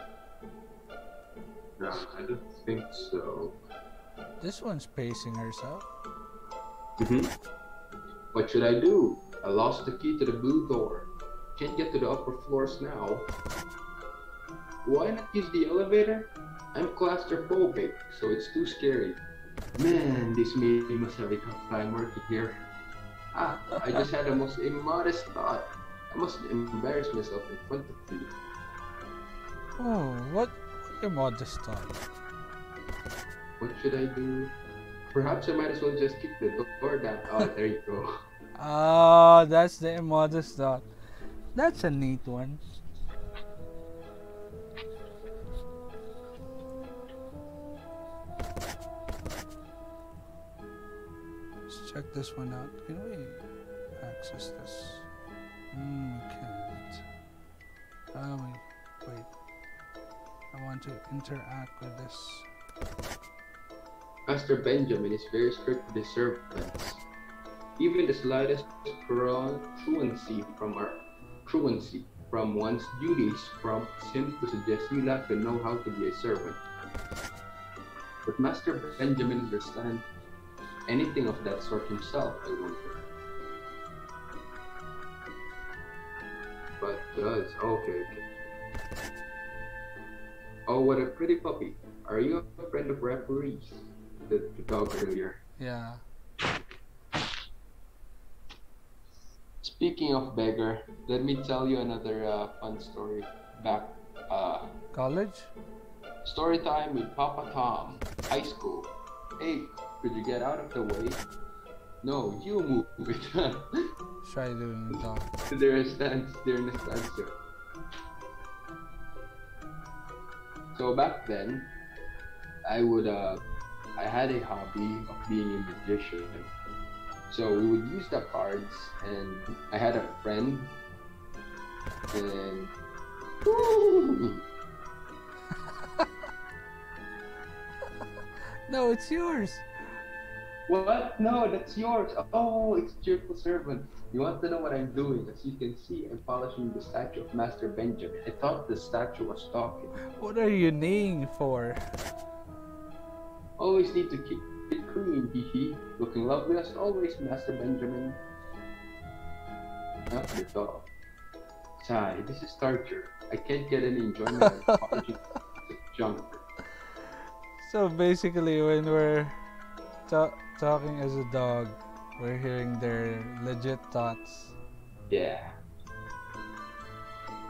No, I don't think so. This one's pacing herself. hmm What should I do? I lost the key to the blue door. Can't get to the upper floors now. Why not use the elevator? I'm claustrophobic, so it's too scary. Man, this maid must have a tough time working here. Ah, I just had the most immodest thought. I must embarrass myself in front of you. Oh, what, what a modest thought. What should I do? Perhaps I might as well just kick the door down. Oh, there you go. Ah, that's the immodest thought. That's a neat one. Let's check this one out. Can we access this? Ah, wait, wait. I want to interact with this. Master Benjamin is very strict with his servants. Even the slightest truancy from our truancy from one's duties prompts him to suggest you lack the know-how to be a servant. But Master Benjamin understand anything of that sort himself, I wonder. But does okay, okay. Oh, what a pretty puppy. Are you a friend of referees? The, the dog earlier. Yeah. Speaking of beggar, let me tell you another uh, fun story. Back, uh, College? story time with Papa Tom, high school. Hey, could you get out of the way? No, you move it. Try doing the dog. there is stands, there in a standstill. So back then, I would uh, I had a hobby of being a magician. So we would use the cards, and I had a friend, and No, it's yours. What? No, that's yours. Oh, it's cheerful servant. You want to know what I'm doing? As you can see, I'm polishing the statue of Master Benjamin. I thought the statue was talking. What are you neighing for? Always need to keep it clean, hee hee. Looking lovely as always, Master Benjamin. Not the dog. Sigh, this is torture. I can't get any enjoyment out of junk. So basically, when we're ta- talking as a dog, we're hearing their legit thoughts. Yeah.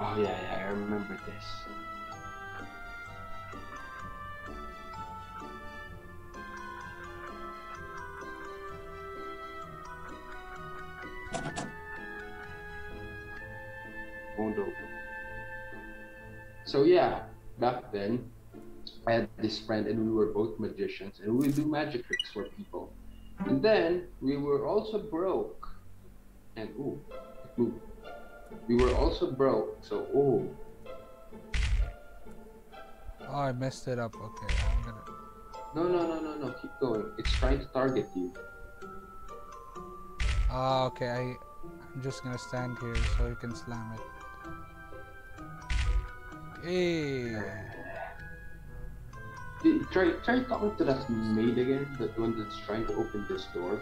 Oh yeah, yeah, I remember this. So yeah, back then, I had this friend and we were both magicians and we do magic tricks for people. And then we were also broke. And ooh, it moved. We were also broke, so ooh. Oh, I messed it up. Okay, I'm gonna. No no no no no, keep going. It's trying to target you. Ah, okay. I, I'm just gonna stand here so you can slam it. Hey. Try try talking to that maid again, that one that's trying to open this door.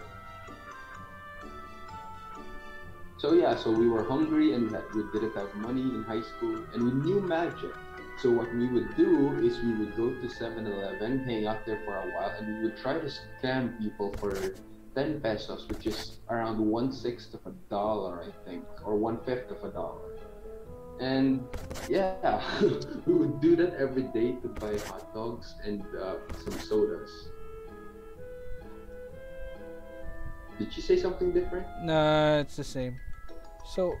So yeah, so we were hungry and that we didn't have money in high school and we knew magic. So what we would do is we would go to 7-Eleven, hang out there for a while, and we would try to scam people for 10 pesos, which is around one sixth of a dollar, I think, or one fifth of a dollar. And yeah, we would do that every day to buy hot dogs and uh, some sodas. Did you say something different? Nah, it's the same. So,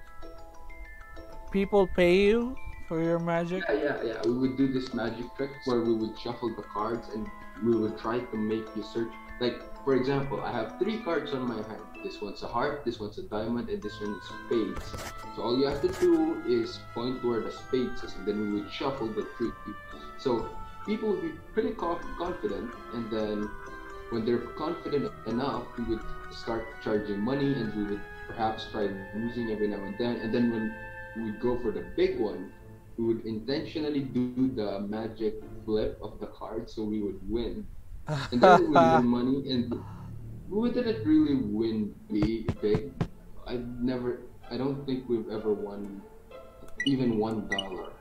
people pay you for your magic? Yeah, yeah, yeah. We would do this magic trick where we would shuffle the cards and we would try to make you search. Like, for example, I have three cards on my hand. This one's a heart, this one's a diamond, and this one is spades. So all you have to do is point where the spades is, and then we would shuffle the three. So people would be pretty co- confident, and then when they're confident enough, we would start charging money, and we would perhaps try losing every now and then. And then when we would go for the big one, we would intentionally do the magic flip of the card so we would win. And then we would win money, and we didn't really win big. big. I never, I don't think we've ever won even one dollar.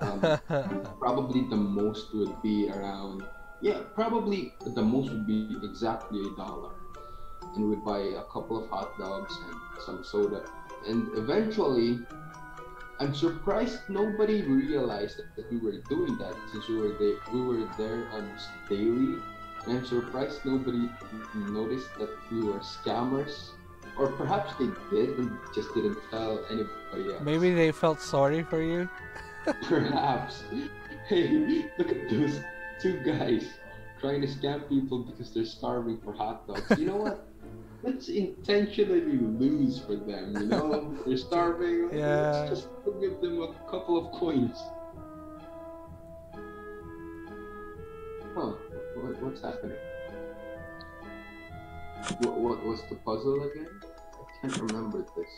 Um, probably the most would be around, yeah, probably the most would be exactly a dollar. And we'd buy a couple of hot dogs and some soda. And eventually, I'm surprised nobody realized that, that we were doing that since we were there, we were there almost daily. I'm surprised nobody noticed that we were scammers. Or perhaps they did and just didn't tell anybody else. Maybe they felt sorry for you. Perhaps. Hey, look at those two guys trying to scam people because they're starving for hot dogs. You know what? Let's intentionally lose for them, you know? They're starving. Yeah. Let's just give them a couple of coins. Huh. What, what's happening? What, what was the puzzle again? I can't remember this.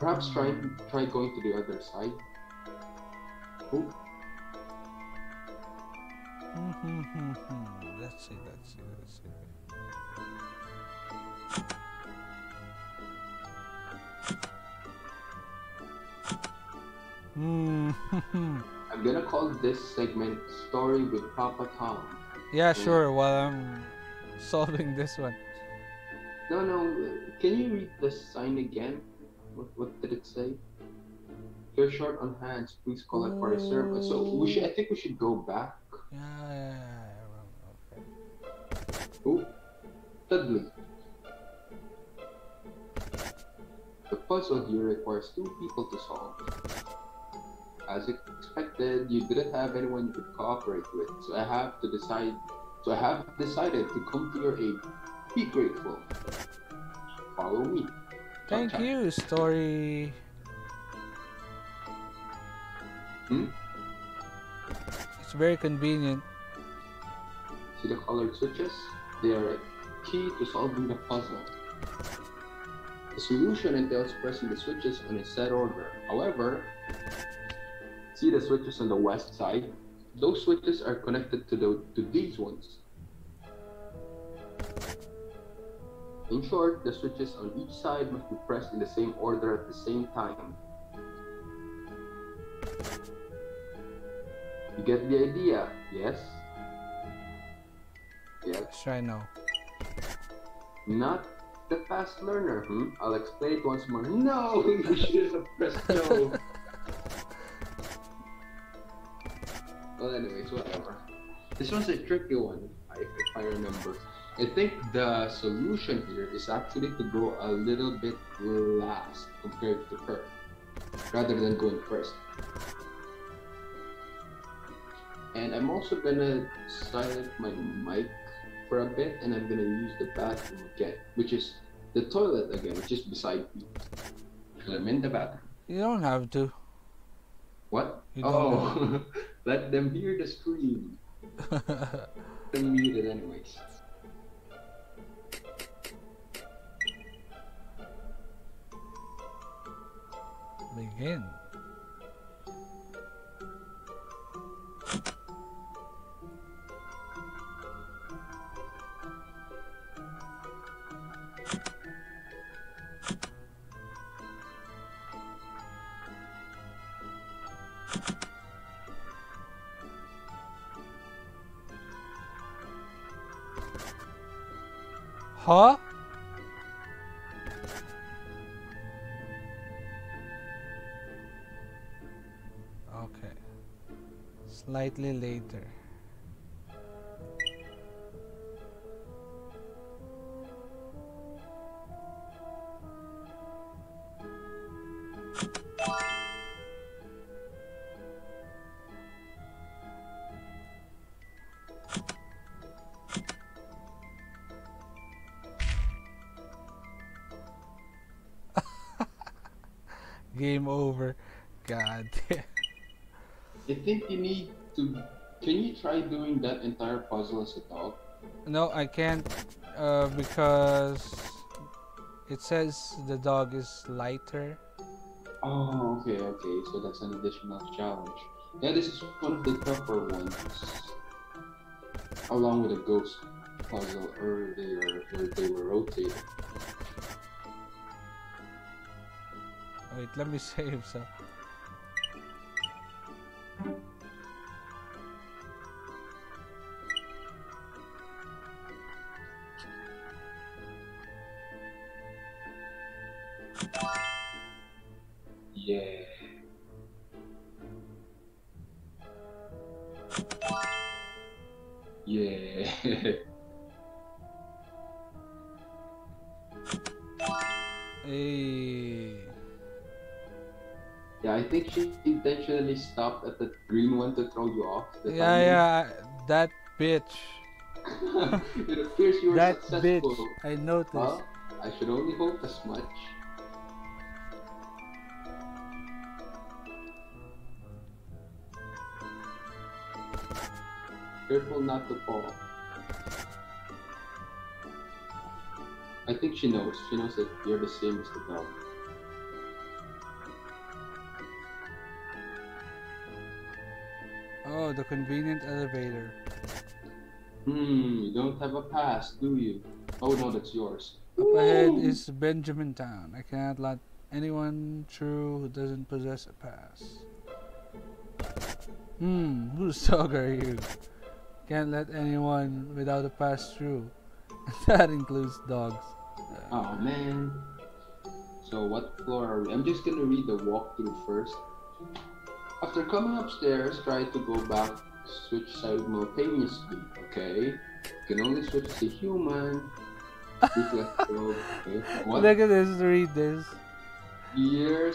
Perhaps try try going to the other side. Oh, let's see, let's see, let's see. Hmm. I'm gonna call this segment "Story with Papa Tom." yeah, sure. While I'm solving this one. No, no. Can you read the sign again? What, what did it say? You're short on hands. Please call collect for a service. So we should. I think we should go back. Yeah, yeah, yeah. Okay. Oh, Dudley. The puzzle here requires two people to solve. As expected, you didn't have anyone you could cooperate with, so I have to decide. So I have decided to come to your aid. Be grateful. Follow me. Thank you, story. Hmm? It's very convenient. See the colored switches? They are a key to solving the puzzle. The solution entails pressing the switches in a set order. However, see the switches on the west side? Those switches are connected to, the, to these ones. In short, the switches on each side must be pressed in the same order at the same time. You get the idea, yes? Yes. Try now. Not the fast learner, hmm? I'll explain it once more. No, you should have pressed no. Well, anyways, whatever. This was a tricky one, if, if I remember. I think the solution here is actually to go a little bit last compared to her, rather than going first. And I'm also gonna silence my mic for a bit, and I'm gonna use the bathroom again, which is the toilet again, which is beside me. I'm in the bathroom. You don't have to. What? You oh, let them hear the scream. I'm muted anyways. Begin. Huh? Okay. Slightly later. Think you need to. Can you try doing that entire puzzle as a dog? No, I can't uh, because it says the dog is lighter. Oh, okay, okay. So that's an additional challenge. Yeah, this is one of the tougher ones. Along with the ghost puzzle earlier, where they were rotating. Wait, let me save so. Yeah. Intentionally stopped at the green one to throw you off. the Yeah, timing. yeah, that bitch. it appears you were That successful. bitch. I noticed. Well, I should only hope as much. Careful not to fall. I think she knows. She knows that you're the same as the dog. Oh, the convenient elevator. Hmm, you don't have a pass, do you? Oh no, that's yours. Up ahead is Benjamin Town. I cannot let anyone through who doesn't possess a pass. Hmm, whose dog are you? Can't let anyone without a pass through. that includes dogs. Oh man. So what floor are we? I'm just gonna read the walkthrough first. After coming upstairs, try to go back, switch simultaneously, okay? You can only switch to human. Click left row, okay? What? Look at this, read this. You're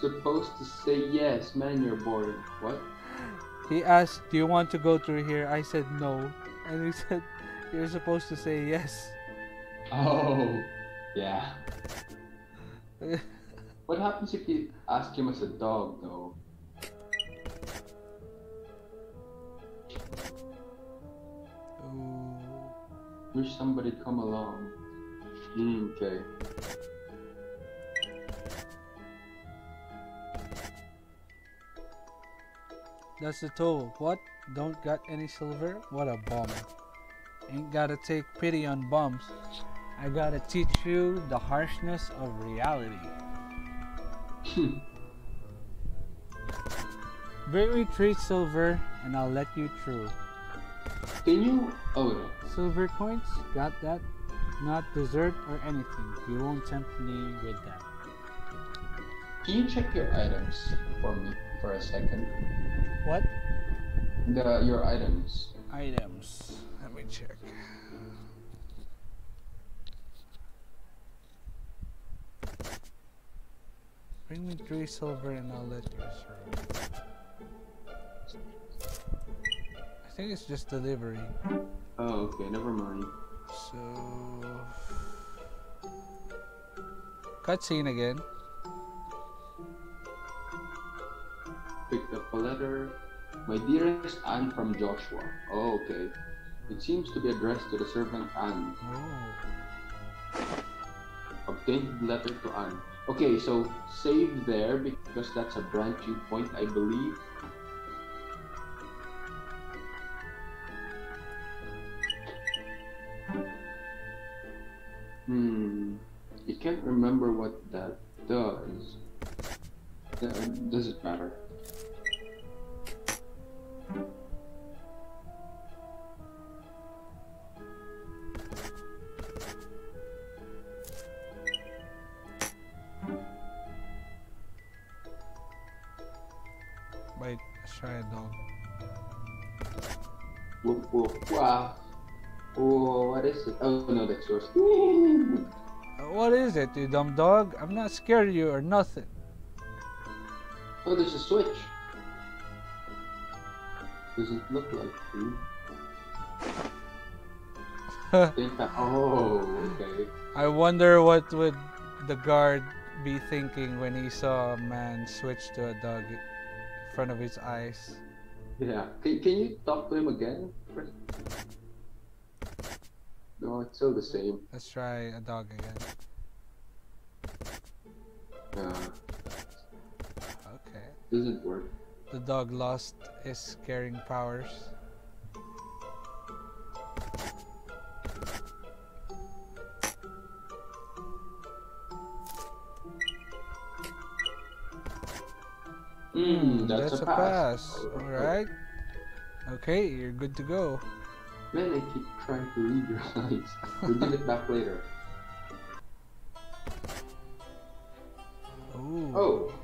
supposed to say yes, man, you're boring. What? He asked, Do you want to go through here? I said no. And he said, You're supposed to say yes. Oh, yeah. What happens if you ask him as a dog, though? Wish somebody come along. Hmm, okay. That's the toll. What? Don't got any silver? What a bum. Ain't gotta take pity on bums. I gotta teach you the harshness of reality. Bring me three silver and I'll let you through. Can you? Oh no. Silver coins? Got that? Not dessert or anything. You won't tempt me with that. Can you check your items for me for a second? What? The your items. Items. Let me check. Bring me three silver and I'll let you through. Think it's just delivery. Oh, okay. Never mind. So. Cutscene again. Picked up a letter. My dearest Anne from Joshua. Oh, okay. It seems to be addressed to the servant Anne. Oh. Obtained letter to Anne. Okay, so save there because that's a branching point, I believe. Hmm. You can't remember what that does. Does it matter? Wait, let's try a dog. Woof woof wow. Oh, what is it? Oh no, that's yours. Uh, What is it, you dumb dog? I'm not scared of you or nothing. Oh, there's a switch. Doesn't look like that- Oh, okay. I wonder what would the guard be thinking when he saw a man switch to a dog in front of his eyes. Yeah. Can, can you talk to him again? No, it's still the same. Let's try a dog again. Uh, Okay. doesn't work. The dog lost his scaring powers. Hmm, that's, a pass. Oh. Alright. Okay, you're good to go. Man, I keep trying to read your lines. We'll give it back later. Ooh. Oh.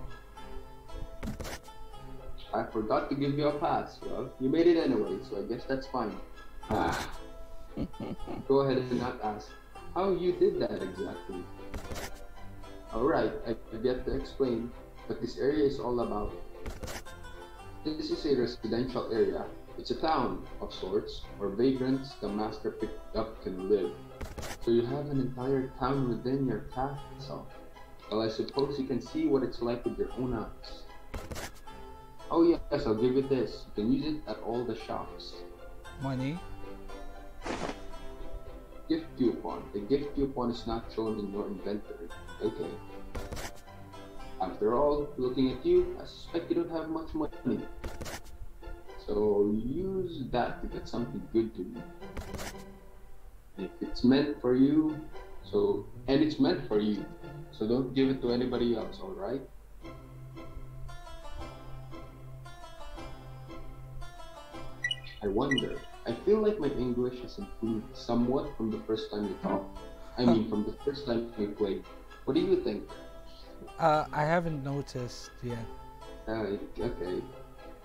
I forgot to give you a pass. Well, you made it anyway, so I guess that's fine. Ah. Go ahead and not ask how you did that exactly. Alright, I get to explain what this area is all about. This is a residential area. It's a town of sorts where vagrants the master picked up can live. So you have an entire town within your castle. Well, I suppose you can see what it's like with your own eyes. Oh yes, I'll give you this. You can use it at all the shops. Money. Gift coupon. The gift coupon is not shown in your inventory. Okay. After all, looking at you, I suspect you don't have much money. So use that to get something good to you. If it's meant for you, so and it's meant for you. So don't give it to anybody else, alright? I wonder. I feel like my English has improved somewhat from the first time we talked. I mean, from the first time we played. What do you think? Uh, I haven't noticed yet. Uh, okay.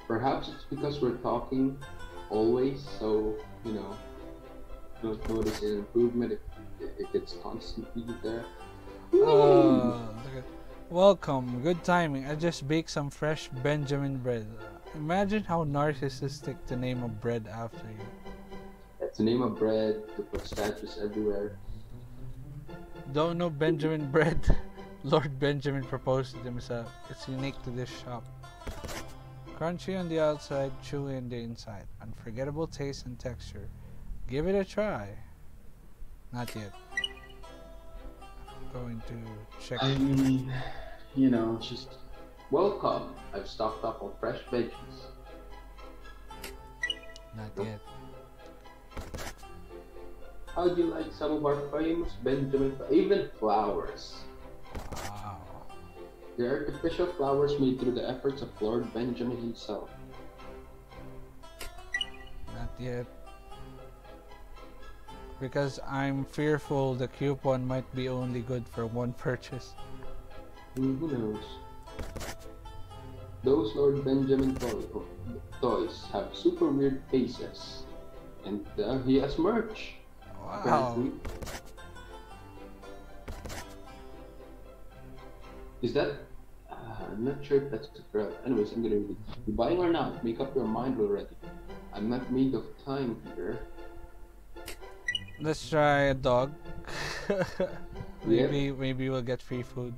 Perhaps it's because we're talking always, so, you know, don't notice an improvement if, if it's constantly there. Uh, welcome. Good timing. I just baked some fresh Benjamin bread. Imagine how narcissistic to name a bread after you. To name a bread, to put statues everywhere. Don't know Benjamin bread? Lord Benjamin proposed it himself. It's unique to this shop. Crunchy on the outside, chewy on the inside. Unforgettable taste and texture. Give it a try. Not yet. I'm Going to check. I mean, you know, just welcome. I've stocked up on fresh veggies. Not yet. How do you like some of our famous Benjamin? Even flowers. Wow. They're artificial flowers made through the efforts of Lord Benjamin himself. Not yet. Because I'm fearful the coupon might be only good for one purchase. Hmm, Who knows? Those Lord Benjamin toy- toys have super weird faces. And uh, he has merch. Wow. apparently. Is that? I'm not sure if that's girl. Anyways, I'm gonna read it. You buying or not? Make up your mind already. I'm not made of time here. Let's try a dog. maybe maybe we'll get free food.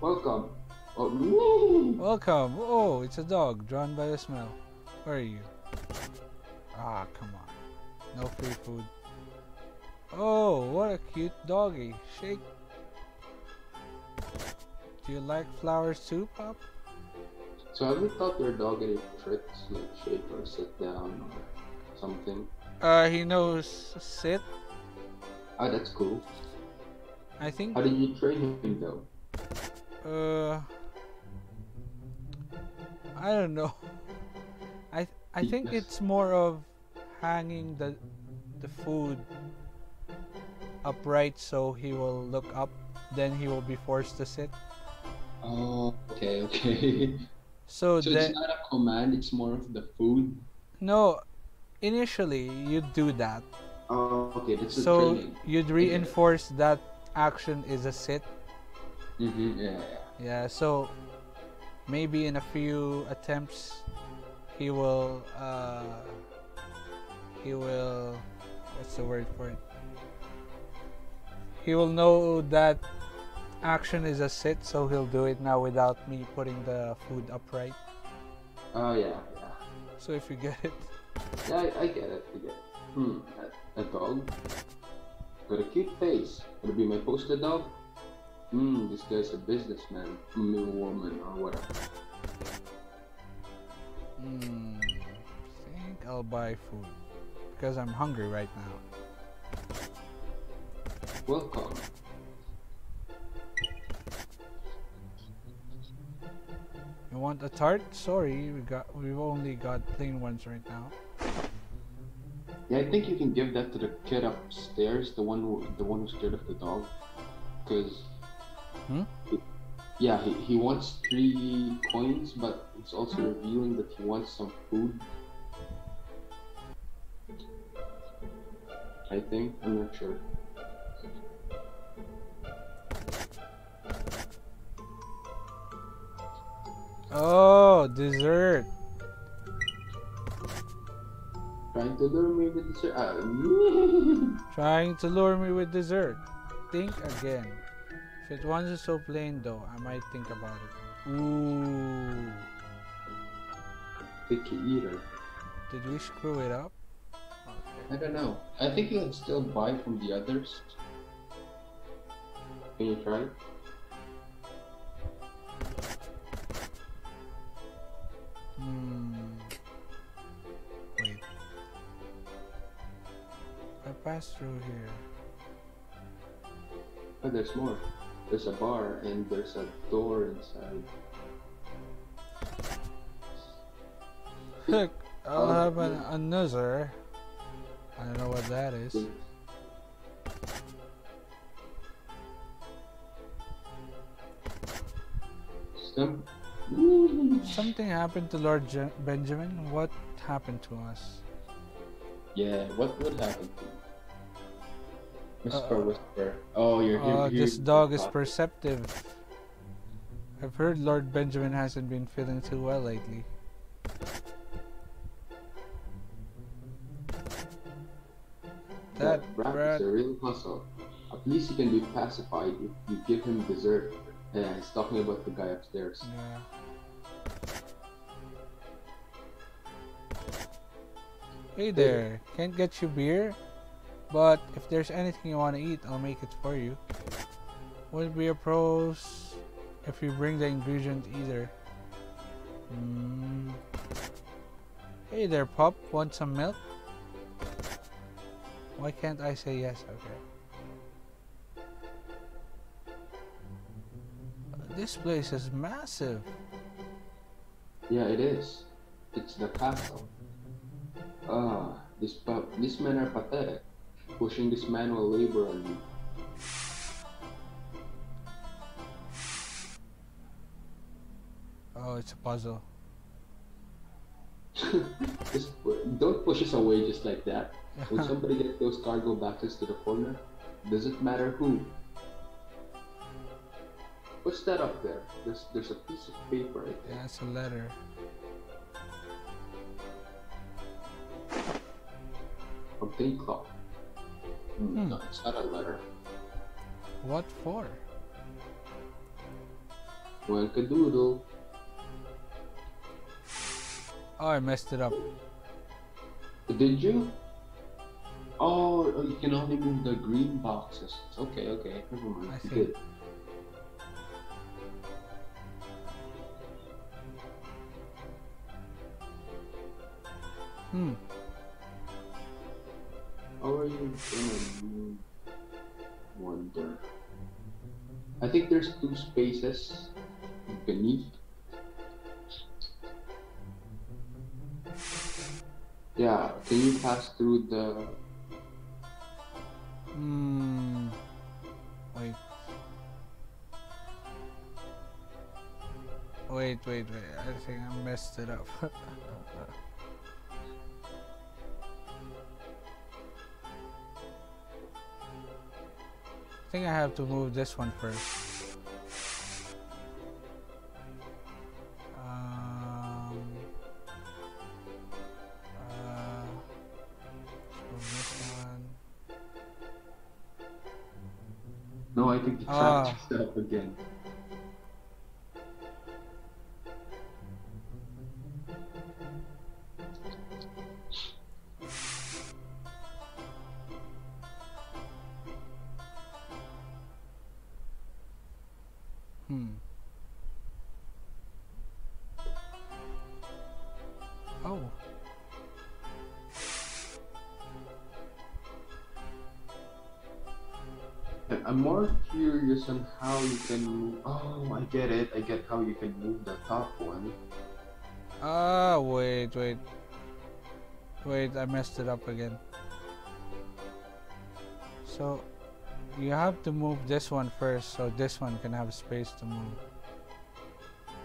Welcome. Oh, me. Welcome. Oh, it's a dog drawn by the smell. Where are you? Ah, come on. No free food. Oh, what a cute doggy. Shake. Do you like flowers too, Pop? So have you taught your dog any tricks like shake or sit down or something? Uh, he knows sit. Ah, that's cool. I think. How did you train him though? Uh, I don't know. I I think it's more of hanging the the food upright so he will look up. Then he will be forced to sit. Oh, okay, okay. So, So it's not a command; it's more of the food. no, initially you'd do that. Oh, okay, that's So training. you'd reinforce that action is a sit. Mm-hmm, yeah, yeah. Yeah. So maybe in a few attempts he will uh he will what's the word for it? He will know that action is a sit, so he'll do it now without me putting the food upright. Oh yeah, yeah. So if you get it, Yeah, I, I get it. I get it. Hmm. A, a dog. Got a cute face. Gonna be my poster dog. Hmm. This guy's a businessman, mm, woman, or whatever. hmm, think I'll buy food because I'm hungry right now. Welcome. You want a tart? Sorry, we got we've only got plain ones right now. Yeah, I think you can give that to the kid upstairs, the one who, the one who's scared of the dog, because. Hmm? Yeah, he, he wants three coins, but it's also revealing that he wants some food. I think I'm not sure. Oh, dessert. Trying to lure me with the uh, Trying to lure me with dessert. Think again. If it wasn't so plain though, I might think about it. Ooh. picky eater. Did we screw it up? I don't know. I think you can still buy from the others. Can you try? I passed through here. Oh, there's more. There's a bar and there's a door inside. Look, I'll Oh, have an, another. I don't know what that is. Some. Something happened to Lord Je- Benjamin. What happened to us? Yeah, what would happen? Whisper, Uh-oh. whisper. Oh, you're here. Uh, this dog is perceptive. I've heard Lord Benjamin hasn't been feeling too well lately. That rat rat. is a real hustle. At least he can be pacified if you give him dessert. Yeah, he's talking about the guy upstairs. Yeah. Hey there, can't get you beer? But if there's anything you want to eat, I'll make it for you. Would be a pros if you bring the ingredient either. Mm. Hey there, pup. Want some milk? Why can't I say yes? Okay. This place is massive. Yeah, it is. It's the castle. Ah, this pa- these men are pathetic, pushing this manual labor on me. Oh, it's a puzzle. Just don't push us away just like that. When somebody gets those cargo boxes to the corner, doesn't matter who. What's that up there? There's there's a piece of paper. I think. yeah, it's a letter. Obtain clock. Hmm. No, it's not a letter. What for? Well, cadoodle. Oh, I messed it up. Did you? Oh, oh, you can only move the green boxes. Okay, okay. Never mind. I see. did. Hmm. Wonder. I think there's two spaces beneath. Yeah, can you pass through the Hmm. Wait. Wait, wait, wait. I think I messed it up. think I have to move this one first. Um, uh, let's this one. No, I think you trapped yourself again. Wait, I messed it up again. So, you have to move this one first so this one can have space to move.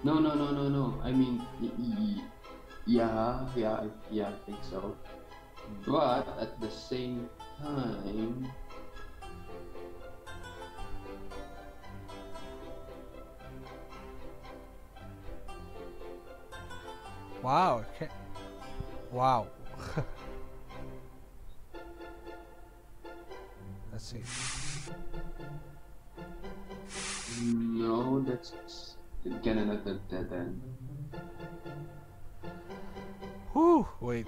No, no, no, no, no. I mean, yeah, yeah, yeah, I think so. But at the same time, Wow. Wow. Let's see. no, that's again another dead end. Whew, wait.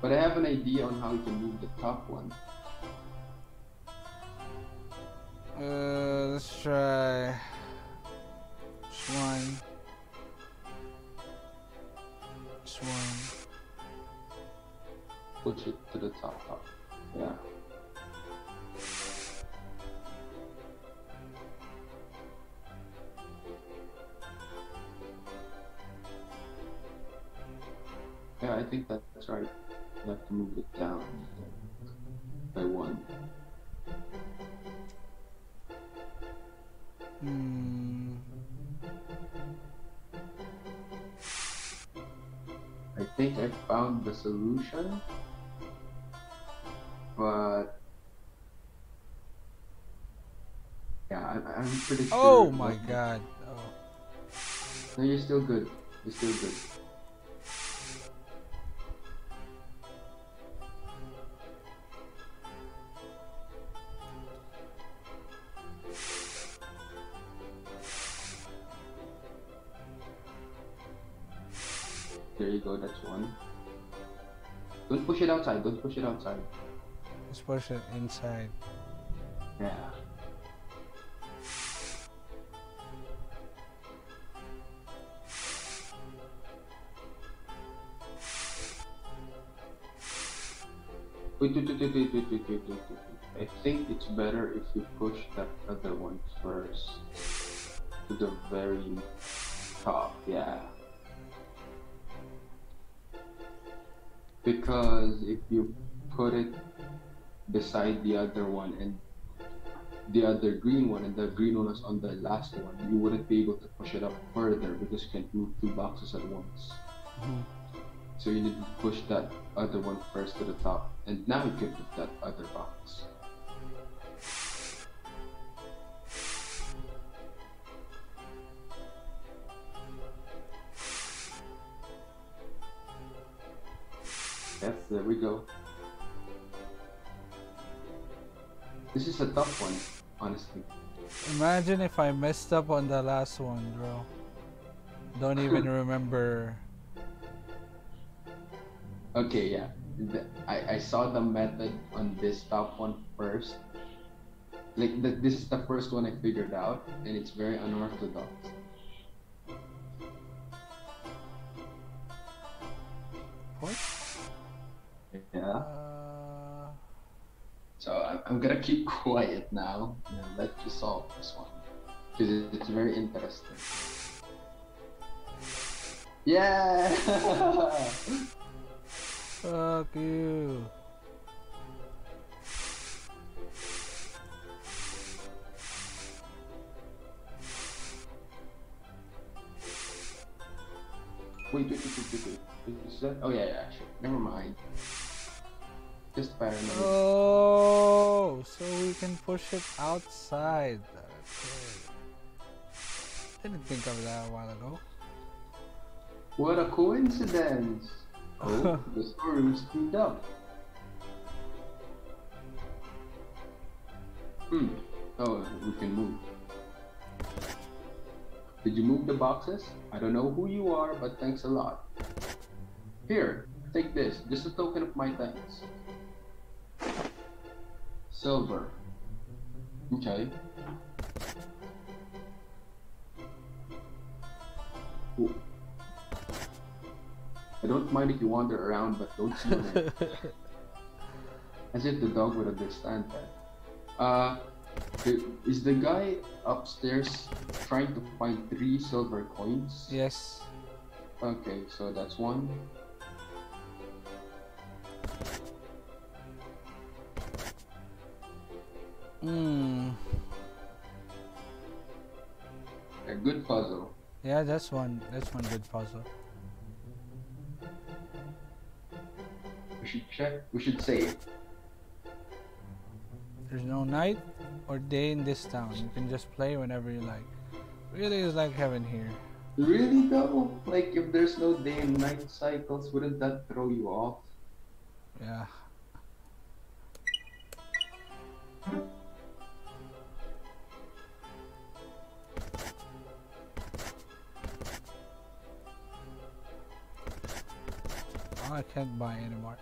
But I have an idea on how you can move the top one. Uh, let's try. This one. Push it to the top. top. Yeah. Yeah, I think that's right. You have to move it down by one. Hmm. I think I found the solution, but yeah, I'm, I'm pretty sure. Oh my god. Oh. No, you're still good. You're still good. There you go, that's one. Don't push it outside, don't push it outside. Just push it inside. Yeah. Wait, wait, wait, wait, wait, wait, wait, wait, wait, wait. I think it's better if you push that other one first to the very top. Yeah. Because if you put it beside the other one and the other green one and the green one was on the last one, you wouldn't be able to push it up further because you can't move two boxes at once. Mhm. So you need to push that other one first to the top, and now you can put that other box. We go. This is a tough one, honestly. Imagine if I messed up on the last one, bro. Don't even remember. Okay, yeah. The, I, I saw the method on this top one first. Like, the, this is the first one I figured out, and it's very unorthodox. Yeah. Uh, So I'm, I'm gonna keep quiet now and let you solve this one. Because it's very interesting. Yeah! fuck you. wait, wait, wait, wait, wait, wait. Is that? Oh, yeah, yeah, sure. Never mind. Just. Oh, so we can push it outside. Okay. Didn't think of that a while ago. What a coincidence! Oh, the storeroom's cleaned up. Hmm. Oh, we can move. Did you move the boxes? I don't know who you are, but thanks a lot. Here, take this. Just a token of my thanks. Silver. Okay. Ooh. I don't mind if you wander around, but don't see me. As if the dog would understand that. Uh, is the guy upstairs trying to find three silver coins? yes. Okay, so that's one. Hmm. A good puzzle. Yeah, that's one. That's one good puzzle. We should check. We should save. There's no night or day in this town. You can just play whenever you like. Really is like heaven here. Really though? Like if there's no day and night cycles, wouldn't that throw you off? Yeah. I can't buy anymore.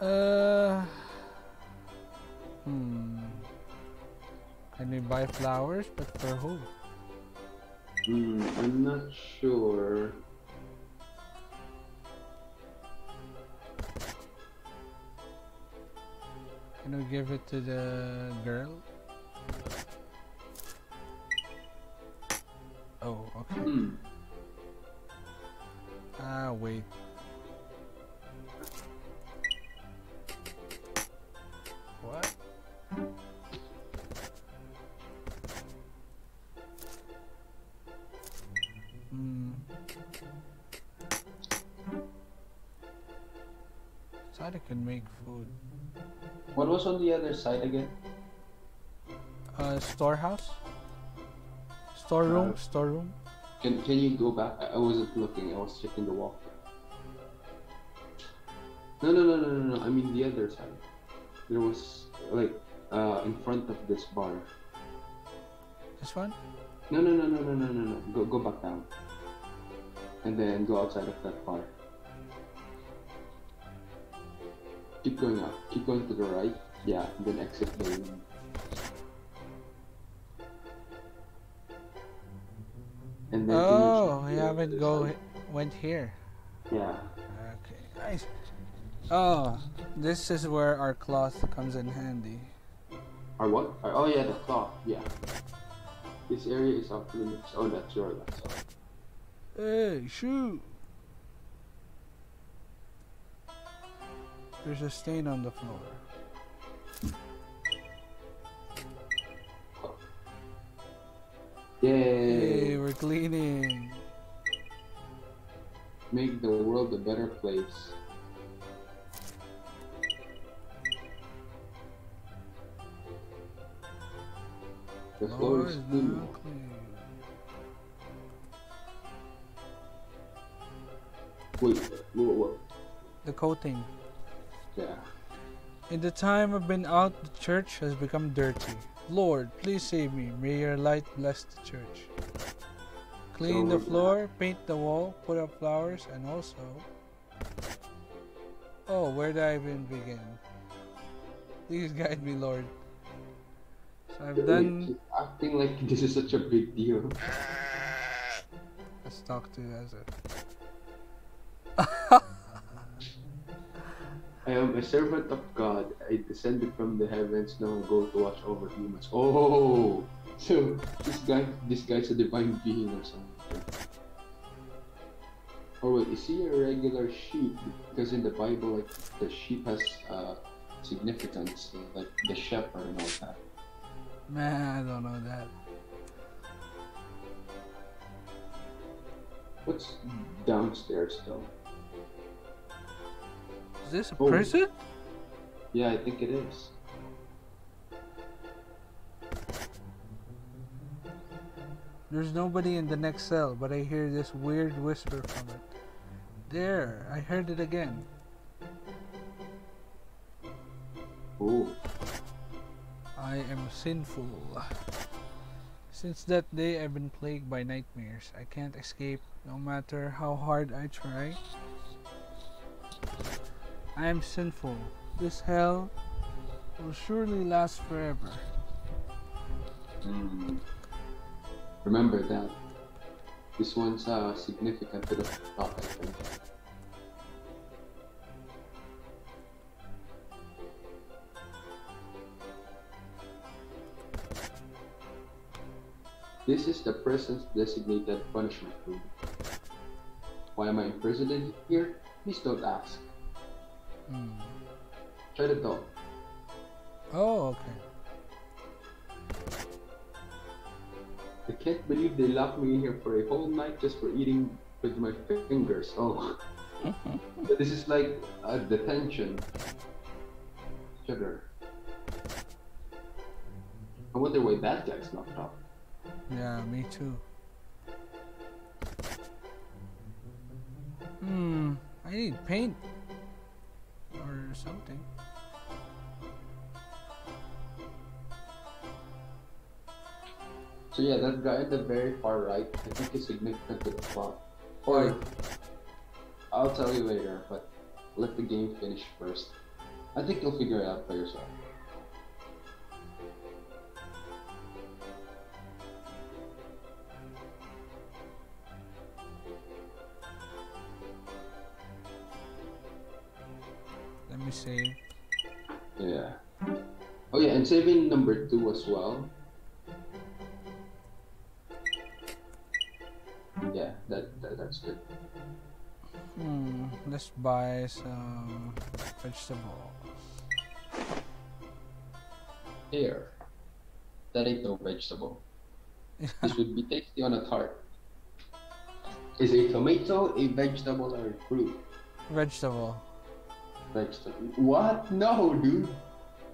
Uh. Hmm. Can we buy flowers? But for who? Hmm, I'm not sure. Can we give it to the girl? Oh, okay. Hmm. Ah, wait. What? Hmm. Thought I could make food. What was on the other side again? Uh, storehouse? Storeroom? Uh, Storeroom? Can Can you go back? I, wasn't looking. I was checking the wall. No, no, no, no, no, no. I mean the other side. There was like uh in front of this bar. This one? No, no, no, no, no, no, no, no. Go go back down. And then go outside of that bar. Keep going up. Keep going to the right. Yeah, then exit the room. And then Oh, we haven't go went here. Yeah. Okay, nice. Oh, this is where our cloth comes in handy. Or what? Or- oh yeah, the cloth. Yeah. This area is off limits. Oh, that's your. Hey, shoot! There's a stain on the floor. Hey, Yay! we're cleaning. Make the world a better place. The floor is clean. Wait, what, what? The coating. Yeah. In the time I've been out, the church has become dirty. Lord, please save me. May your light bless the church. Clean the floor, paint the wall, put up flowers, and also. Oh, where do I even begin? Please guide me, Lord. So I've done. acting like this is such a big deal. Let's talk to Azet. I am a servant of God. I descended from the heavens. Now I go to watch over humans. Oh, so this guy, this guy's a divine being or something. Or wait, is he a regular sheep? Because in the Bible, like the sheep has uh, significance, like the shepherd and all that. Man, I don't know that. What's downstairs though? Is this a Oh. prison? Yeah, I think it is. There's nobody in the next cell, but I hear this weird whisper from it. There, I heard it again. Oh, I am sinful. Since that day, I've been plagued by nightmares. I can't escape, no matter how hard I try. I am sinful. This hell will surely last forever. Mm. Remember that. This one's uh, significant to the plot, I. This is the prison's designated punishment room. Why am I imprisoned here? Please don't ask. Hmm. Try the. Oh, okay. I can't believe they locked me in here for a whole night just for eating with my fingers. Oh. But this is like a detention. Sugar. I wonder why that guy's knocked up. Yeah, me too. Hmm, I need paint or something. So yeah, that guy at the very far right, I think is significant to the plot. Or? I'll tell you later, but let the game finish first. I think you'll figure it out by yourself. Save. Yeah. Oh yeah, and saving number two as well. Yeah, that, that that's good. Hmm, let's buy some vegetables. Here. That ain't no vegetable. This would be tasty on a tart. Is a tomato a vegetable or a fruit? Vegetable. Vegetable. What? No, dude.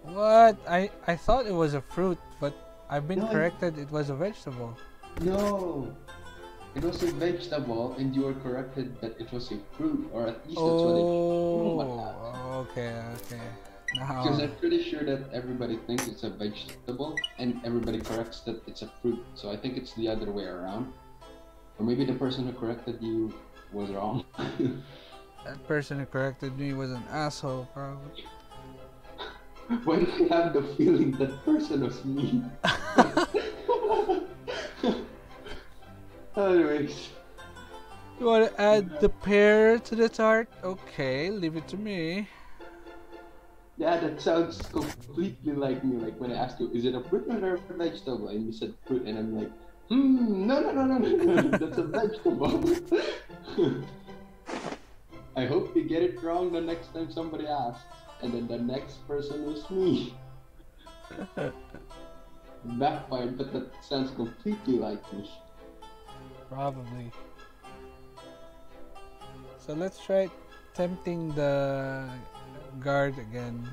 What? I I thought it was a fruit, but I've been No, corrected. It was a vegetable. No. It was a vegetable, and you were corrected that it was a fruit, or at least that's what it. Oh, hmm. okay, okay. Now, Because I'm pretty sure that everybody thinks it's a vegetable, and everybody corrects that it's a fruit. So I think it's the other way around. Or maybe the person who corrected you was wrong. that person who corrected me was an asshole, probably. when I have the feeling that person was me. Anyways, You want to add the pear to the tart? Okay, leave it to me. yeah, that sounds completely like me. Like when I asked you, is it a fruit or a vegetable? And you said fruit, and I'm like, hmm, no, no, no, no, no, no, that's a vegetable. I hope you get it wrong the next time somebody asks, and then the next person was me. Backfired, but that sounds completely like me. Probably. So let's try tempting the guard again.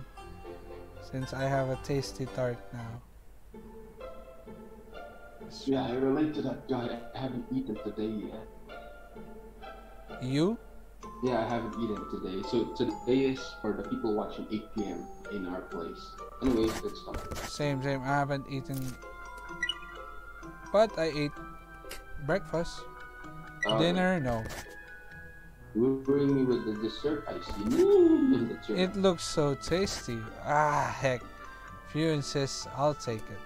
Since I have a tasty tart now. Yeah, I relate to that guy. I haven't eaten today yet. You? Yeah, I haven't eaten today. So today is for the people watching 8 p.m. in our place. Anyways, let's start. Same, same. I haven't eaten. But I ate breakfast. Uh, Dinner, no. You bring me with the dessert, I see. Mm, It looks so tasty. Ah, heck. If you insist, I'll take it.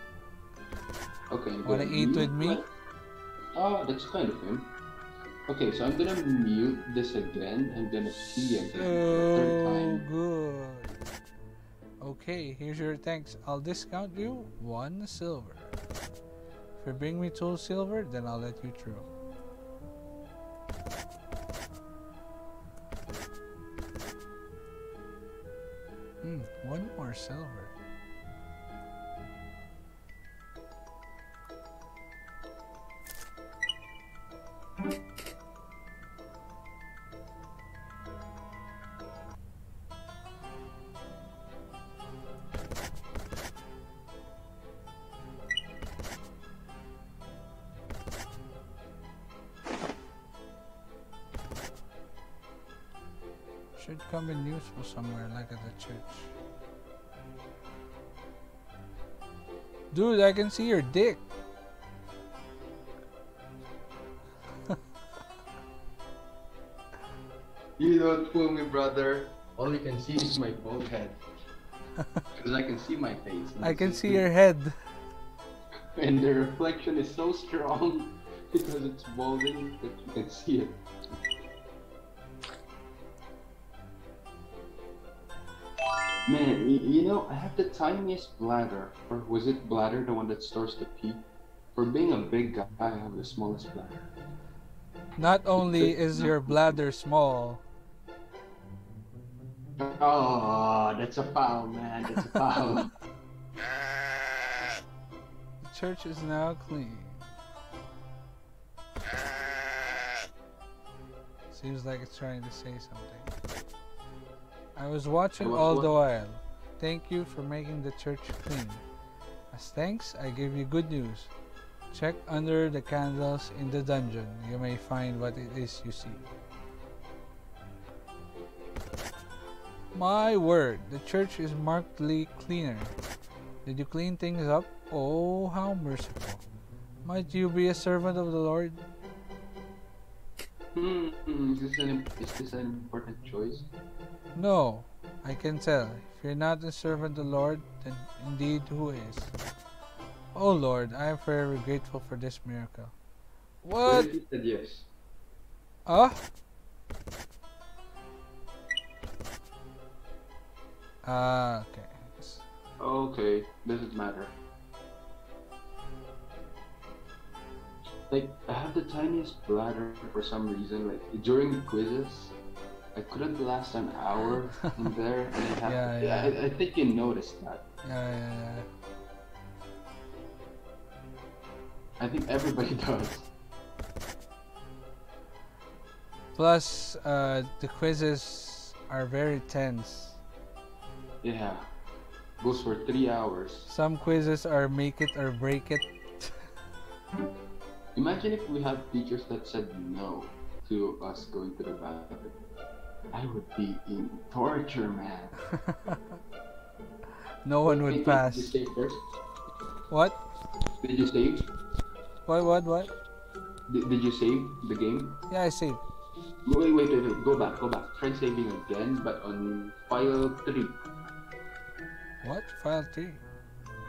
Okay. Wanna eat with me? Oh, that's kind of him. Okay, so I'm gonna mute this again. I'm gonna see again the third time. good. Okay, here's your thanks. I'll discount you one silver. If you bring me two silver, then I'll let you through. Hmm, one more silver. Come in somewhere, like at the church. Dude, I can see your dick. You don't fool me, brother. All you can see is my bald head. Because I can see my face. I can see your head. And the reflection is so strong because it's balding that you can see it. Man, you know, I have the tiniest bladder. Or was it bladder, the one that stores the pee? For being a big guy, I have the smallest bladder. Not only is your bladder small, Oh, that's a foul, man. That's a foul. the church is now clean. Seems like it's trying to say something. I was watching all what- the while. Thank you for making the church clean. As thanks, I give you good news. Check under the candles in the dungeon. You may find what it is you see. My word, the church is markedly cleaner. Did you clean things up? Oh, how merciful. Might you be a servant of the Lord? hmm, is this, an, is this an important choice? No, I can tell. If you're not a servant of the Lord, then indeed who is? Oh Lord, I am very grateful for this miracle. What? Yes. Ah? Ah, okay. Okay, doesn't matter. Like, I have the tiniest bladder for some reason. Like, during quizzes, I couldn't last an hour in there, and. Yeah, to, yeah. I, I think you noticed that. Yeah, yeah, yeah. I think everybody does. Plus, uh, the quizzes are very tense. Yeah, goes for three hours. Some quizzes are make it or break it. Imagine if we had teachers that said no to us going to the bathroom. I would be in torture, man. no one would pass. Did you save first? What? Did you save? What? What? What? Did, did you save the game? Yeah, I saved. Wait, wait, wait, wait. Go back, go back. Try saving again, but on file 3. What? File 3?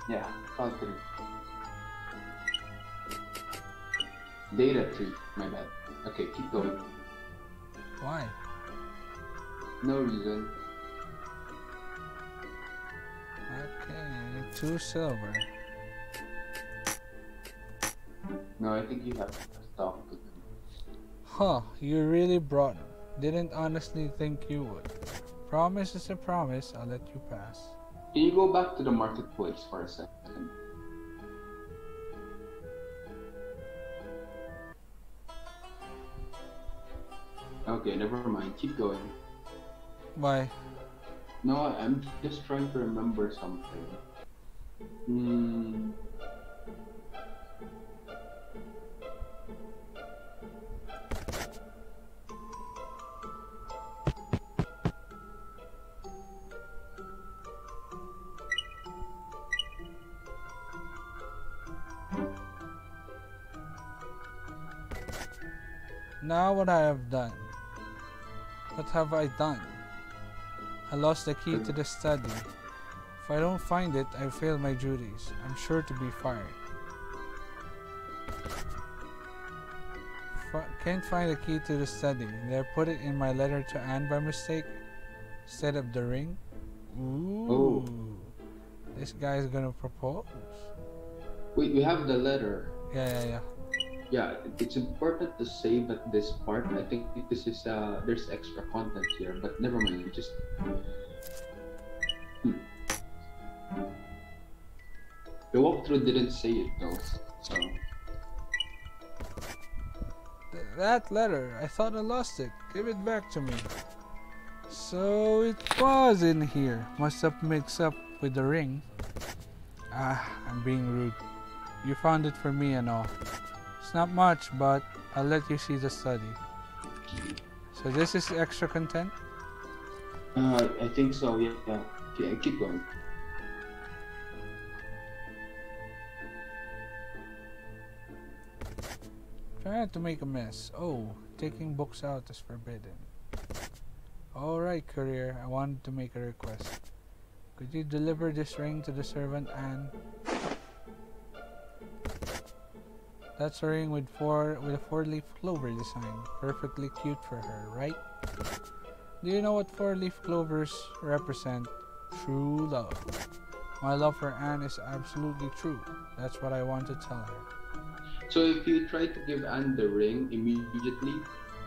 Yeah, file 3. Data 3, my bad. Okay, keep going. Why? No reason. Okay, two silver. No, I think you have to them. Huh, you really brought him. Didn't honestly think you would. Promise is a promise, I'll let you pass. Can you go back to the marketplace for a second? Okay, never mind. Keep going. Why? No, I'm just trying to remember something. Hmm. Now what I have done. What have I done? I lost the key to the study. If I don't find it, I fail my duties. I'm sure to be fired. F can't find the key to the study. Did I put it in my letter to Anne by mistake? Instead of the ring? Ooh. Oh. This guy's gonna propose. Wait, we have the letter. Yeah, yeah, yeah. Yeah, it's important to save at this part. I think this is uh there's extra content here, but never mind. Just hmm. the walkthrough didn't say it though, so Th that letter, I thought I lost it. Give it back to me. So it was in here. Must have mixed up with the ring. Ah, I'm being rude. You found it for me and all. It's not much, but I'll let you see the study. So this is extra content? uh, I think so. Yeah, yeah. Okay, keep going. Try not to make a mess. Oh, taking books out is forbidden. Alright, courier. I wanted to make a request. Could you deliver this ring to the servant Anne? That's a ring with four with a four-leaf clover design. Perfectly cute for her, right? Do you know what four-leaf clovers represent? True love. My love for Anne is absolutely true. That's what I want to tell her. So if you try to give Anne the ring immediately,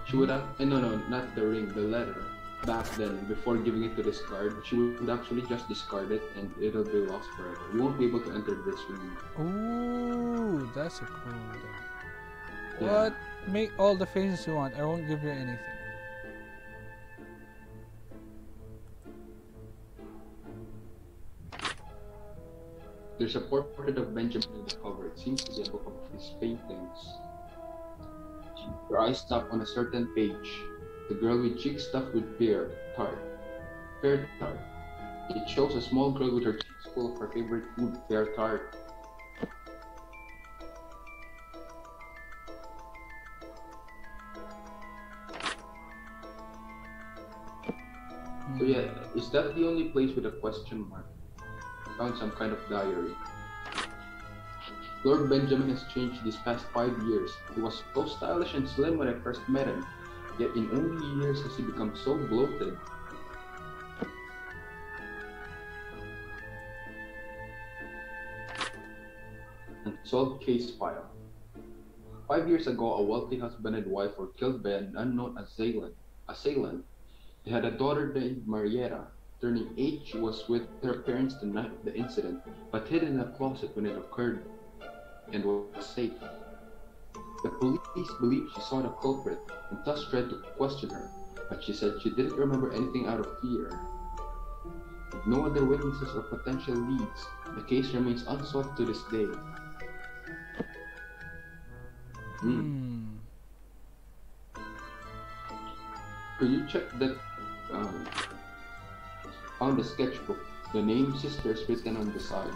she would have eh, no no not the ring, the letter. Back then, before giving it to discard, she would actually just discard it and it'll be lost forever. You won't be able to enter this room. Ooh, that's a cool thing. Yeah. What? Make all the faces you want. I won't give you anything. There's a portrait of Benjamin in the cover. It seems to be a book of his paintings. Your eyes stop on a certain page. The girl with cheeks stuffed with pear tart. Pear tart. It shows a small girl with her cheeks full of her favorite food, pear tart. So yeah, is that the only place with a question mark? Found some kind of diary. Lord Benjamin has changed these past five years. He was so stylish and slim when I first met him, yet in only years has he become so bloated. Unsolved case file. Five years ago, a wealthy husband and wife were killed by an unknown assailant. assailant. They had a daughter named Marietta. Turning eight, she was with her parents the night of the incident, but hid in a closet when it occurred and was safe. The police believed she saw the culprit and thus tried to question her, but she said she didn't remember anything out of fear. With no other witnesses or potential leads, the case remains unsolved to this day. Hmm. Hmm. Could you check that? Um, found the sketchbook. The name sister is written on the side.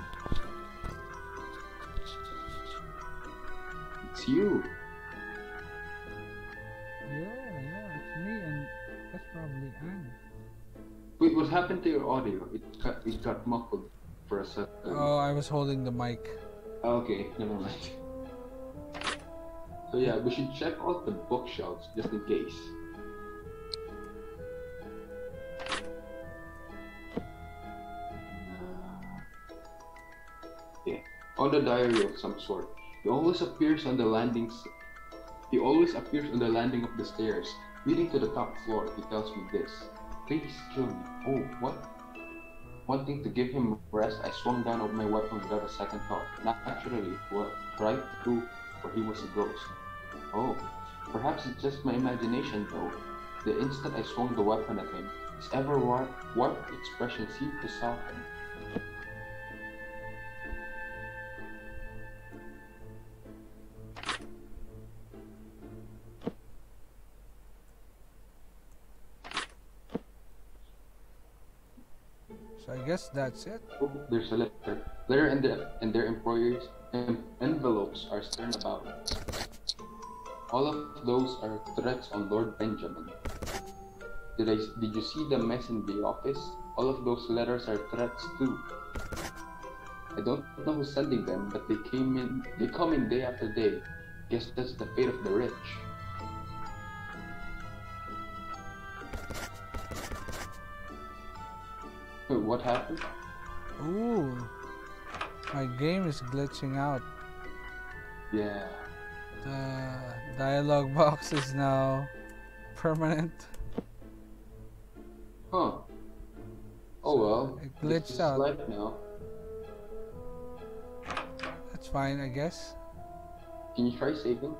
It's you. Yeah, yeah, it's me, and that's probably Anne. Wait, what happened to your audio? It got, it got muffled. for a second. Oh, I was holding the mic. Okay, never mind. So yeah, we should check out the bookshelves just in case. Uh, yeah, on the diary of some sort. It always appears on the landings. He always appears on the landing of the stairs leading to the top floor. He tells me this. Please kill me. Oh, what? Wanting to give him rest, I swung down on my weapon without a second thought. Naturally, what right through for he was a ghost. Oh, perhaps it's just my imagination though. The instant I swung the weapon at him, his ever warped expression seemed to soften. So I guess that's it. There's a letter. Letter and, and their employers' en- envelopes are stern about. All of those are threats on Lord Benjamin. Did I? Did you see the mess in the office? All of those letters are threats too. I don't know who's sending them, but they came in. They come in day after day. Guess that's the fate of the rich. Wait, What happened? Ooh. My game is glitching out. Yeah. The dialogue box is now permanent. Huh. Oh well. It glitched out. life now. That's fine, I guess. Can you try saving?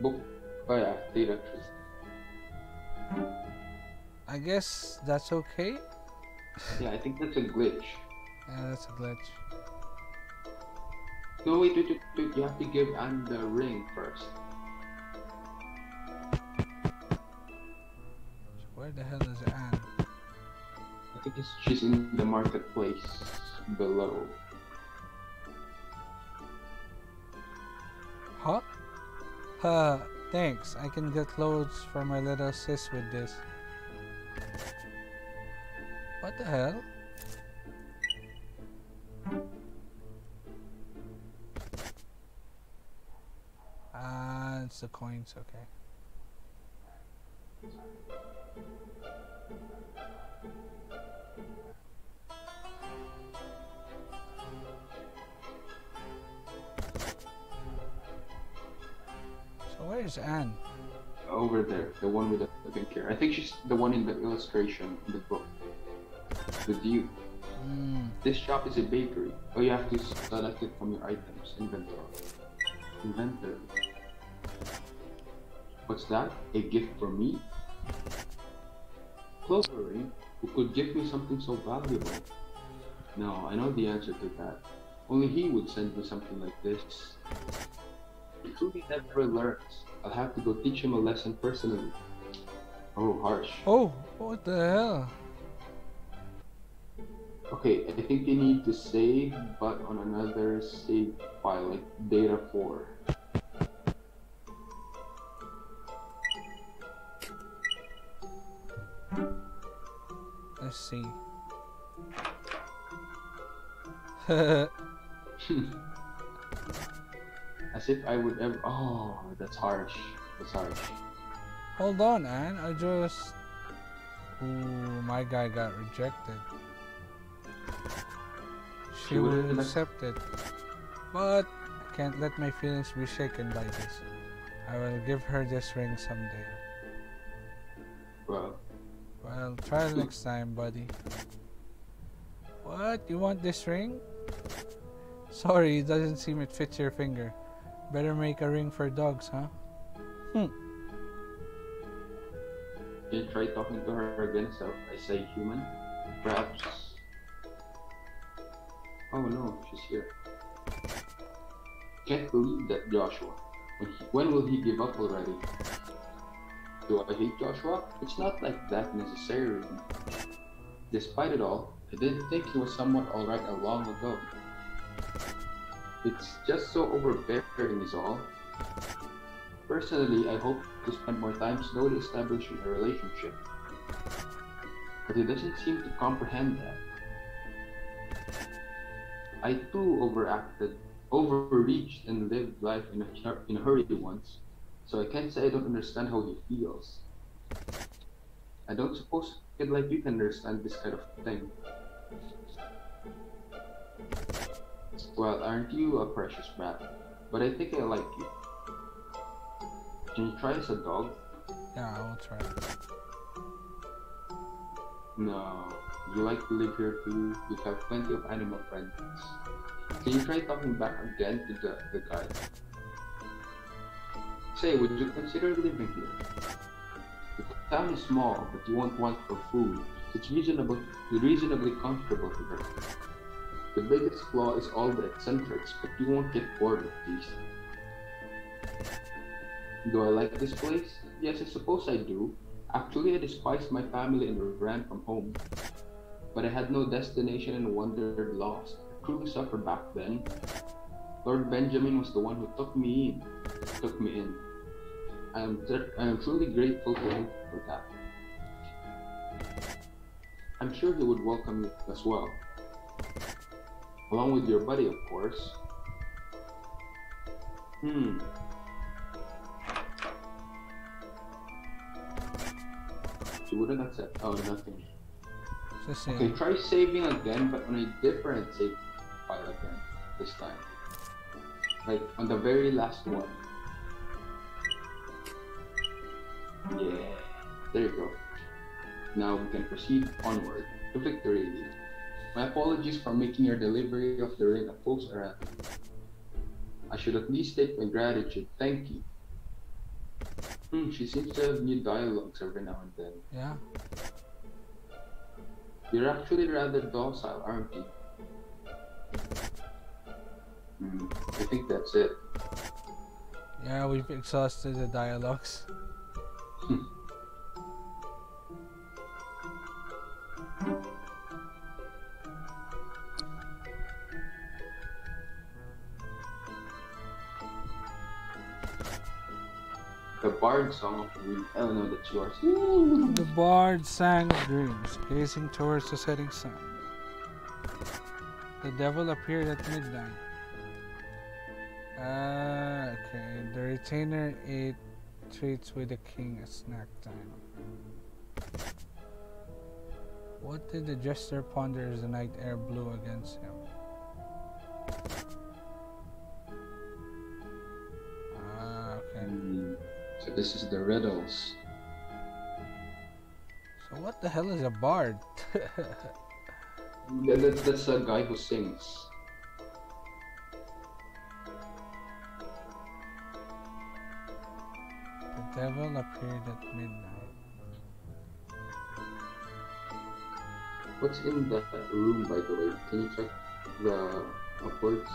Book. Oh yeah, data. I guess that's okay. Yeah, I think that's a glitch. Yeah, that's a glitch. No, wait, wait, wait, wait. You have to give Anne the ring first. Where the hell is Anne? I think it's, she's in the marketplace below. Huh? Huh, thanks. I can get clothes for my little sis with this. What the hell? Ah, it's the coins, okay. So where's Anne? Over there, the one with the pink hair. I think she's the one in the illustration in the book. With you. Hmm. This shop is a bakery. Oh, you have to select it from your items inventory. Inventory. What's that? A gift for me? Clovering, who could give me something so valuable? No, I know the answer to that. Only he would send me something like this. He truly never learns. I'll have to go teach him a lesson personally. Oh, harsh. Oh, what the hell? Okay, I think you need to save, but on another save file, like data 4. Let's see. As if I would ever. Oh, that's harsh. That's harsh. Hold on, Anne. I just. Ooh, my guy got rejected. She She will accept it. But I can't let my feelings be shaken by this. I will give her this ring someday. Well, Well, try next time, buddy. What? You want this ring? Sorry, it doesn't seem it fits your finger. Better make a ring for dogs, huh? Hmm. you try talking to her again so I say human? Perhaps. Oh no, she's here. Can't believe that Joshua. When, he, when will he give up already? Do I hate Joshua? It's not like that necessarily. Despite it all, I didn't think he was somewhat alright a long ago. It's just so overbearing is all. Personally, I hope to spend more time slowly establishing a relationship. but he doesn't seem to comprehend that. I too overacted, overreached, and lived life in a, in a hurry once, so I can't say I don't understand how he feels. I don't suppose a kid like you can understand this kind of thing. Well, aren't you a precious brat? But I think I like you. Can you try as a dog? Yeah, I will try. No. You like to live here too. You have plenty of animal friends. Can you try talking back again to the, the guy? Say, would you consider living here? The town is small, but you won't want for food. It's reasonable, reasonably comfortable here. The biggest flaw is all the eccentrics, but you won't get bored of these. Do I like this place? Yes, I suppose I do. Actually, I despise my family and ran from home. But I had no destination and wandered lost. I truly suffered back then. Lord Benjamin was the one who took me in. Took me in. I am, I am truly grateful to him for that. I'm sure he would welcome you as well. Along with your buddy, of course. Hmm. She wouldn't accept. Oh, nothing. It's the Okay, try saving again, but on a different save file again this time. Like on the very last one. Yeah, there you go. Now we can proceed onward to victory. My apologies for making your delivery of the ring a false errand. I should at least take my gratitude. Thank you. Hmm, she seems to have new dialogues every now and then. Yeah. You're actually rather docile, aren't you? Hmm, I think that's it. Yeah, we've exhausted the dialogues. Bard song of the Wind. Oh no, that's yours. The bard sang of dreams, gazing towards the setting sun. The devil appeared at midnight. Ah, okay. The retainer ate treats with the king at snack time. What did the jester ponder as the night air blew against him? Ah, okay. Hmm, So this is the riddles. So what the hell is a bard? Yeah, that, that's a guy who sings. The devil appeared at midnight. What's in that room, by the way? Can you check the upwards?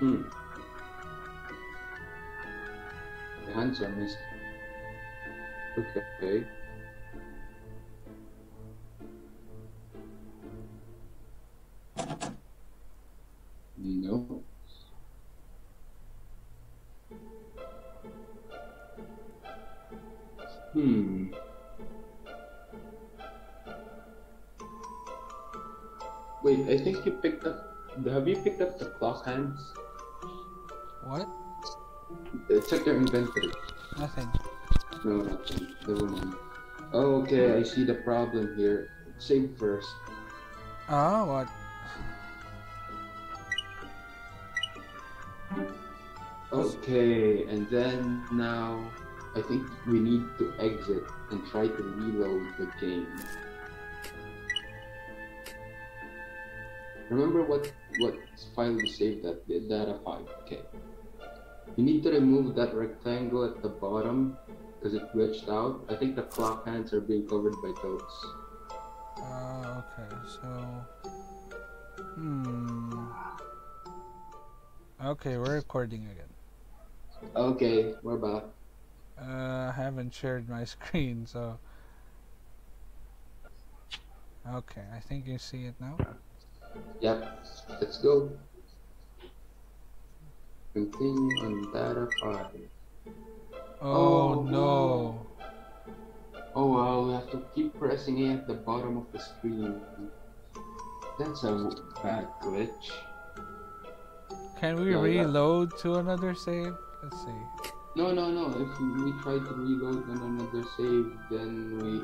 Hmm. Hands are missing. Okay. No. Hmm. Wait, I think you picked up. Have you picked up the clock hands? What? Uh, check your inventory. Nothing. No, nothing. Oh, okay, I see the problem here. Save first. Ah, what? Okay, and then now I think we need to exit and try to reload the game. Remember what what file we saved that the data file. Okay. You need to remove that rectangle at the bottom because it glitched out. I think the clock hands are being covered by those. Ah, okay. So, hmm. Okay, we're recording again. Okay, we're back. Uh, I haven't shared my screen, so. Okay, I think you see it now. Yep, let's go. Continue on data file. Oh, Oh, no. Oh well, we have to keep pressing it at the bottom of the screen. That's a bad glitch. Can we reload to another save? Let's see. No, no, no. If we try to reload on another save, then we.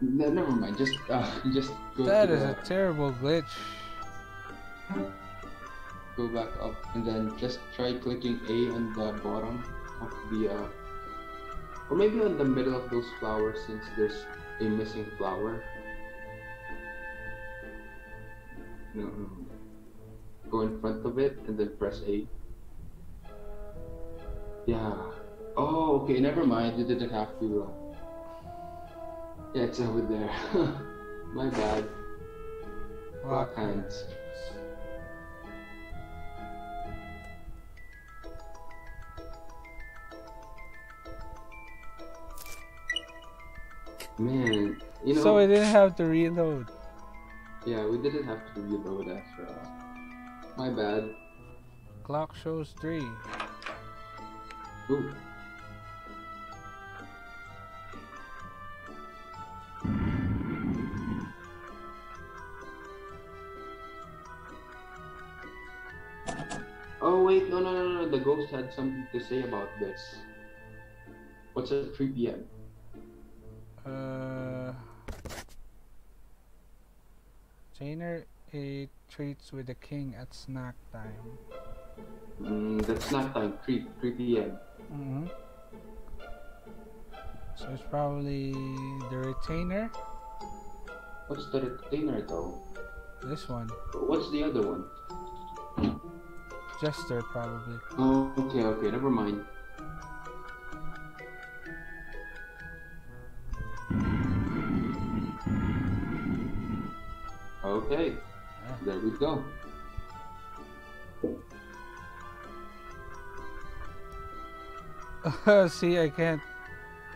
No, never mind. Just, uh, just go That is the, a terrible glitch. Go back up, and then just try clicking A on the bottom of the, uh, or maybe on the middle of those flowers, since there's a missing flower. No, no. Go in front of it, and then press A. Yeah. Oh, okay. Never mind. You didn't have to. Uh... Yeah, it's over there. My bad. Rock hands. Man, you know. so we didn't have to reload. Yeah, we didn't have to reload after all. My bad. Clock shows three. Ooh. Oh wait, no, no, no, no. The ghost had something to say about this. What's at 3 p.m.? Uh, Jainer ate treats with the king at snack time. Mm, that's not time. 3, 3 p.m. Mm-hmm. So it's probably the retainer. What's the retainer though? This one, What's the other one? jester probably. Oh, okay, okay, never mind. Okay, there we go. see, I can't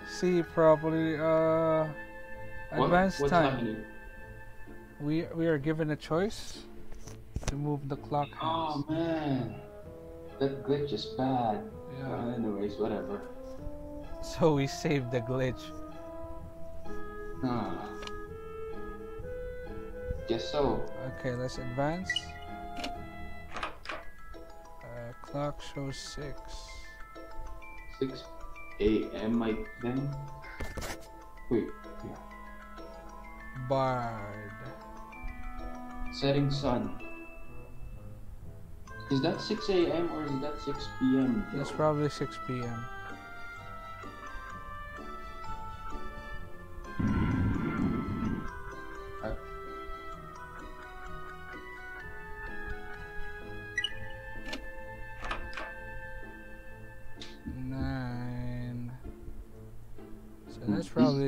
see properly. Uh, What- advanced what's time. happening? We we are given a choice to move the clock Oh hands. man, that glitch is bad. Yeah. Uh, anyways, whatever. So we saved the glitch. Ah. Guess so. Okay, let's advance. Uh, clock shows six. 6 a.m. I think. Wait, yeah. Bard. Setting sun. Is that 6 a.m. or is that 6 p.m.? It's probably 6 p.m.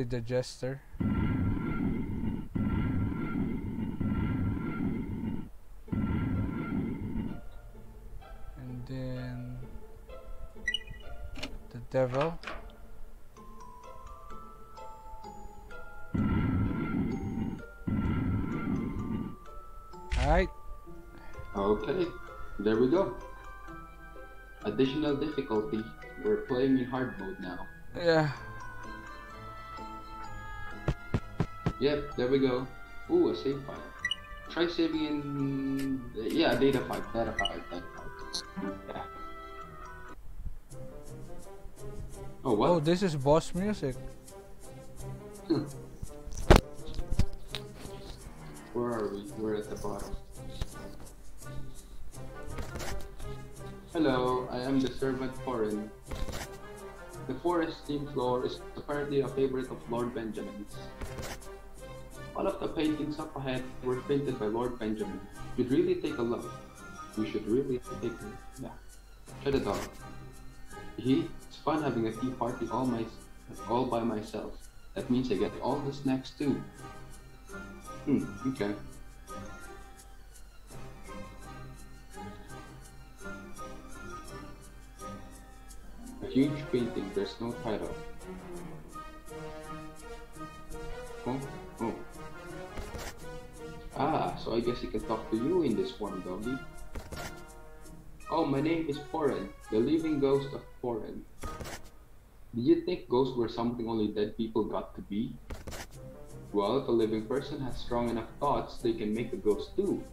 probably the jester. And then the devil. Alright, Okay, there we go. Additional difficulty. We're playing in hard mode now. yeah. Yep, there we go. Ooh, a save file. Try saving in. Yeah, data file, data file, data file. Yeah. Oh, what? Oh, this is boss music. Hmm. Where are we? We're at the bottom. Hello, I am the servant Foreign. The forest theme floor is apparently a favorite of Lord Benjamin's. All of the paintings up ahead were painted by Lord Benjamin. You'd really take a look. You should really take a Yeah. Shut it off. He, it's fun having a tea party all my, all by myself. That means I get all the snacks too. Hmm, okay. A huge painting, there's no title. Oh, I guess he can talk to you in this form, doggy. Oh, my name is Foreign, the living ghost of Foreign. Did you think ghosts were something only dead people got to be? Well, if a living person has strong enough thoughts, they can make a ghost too.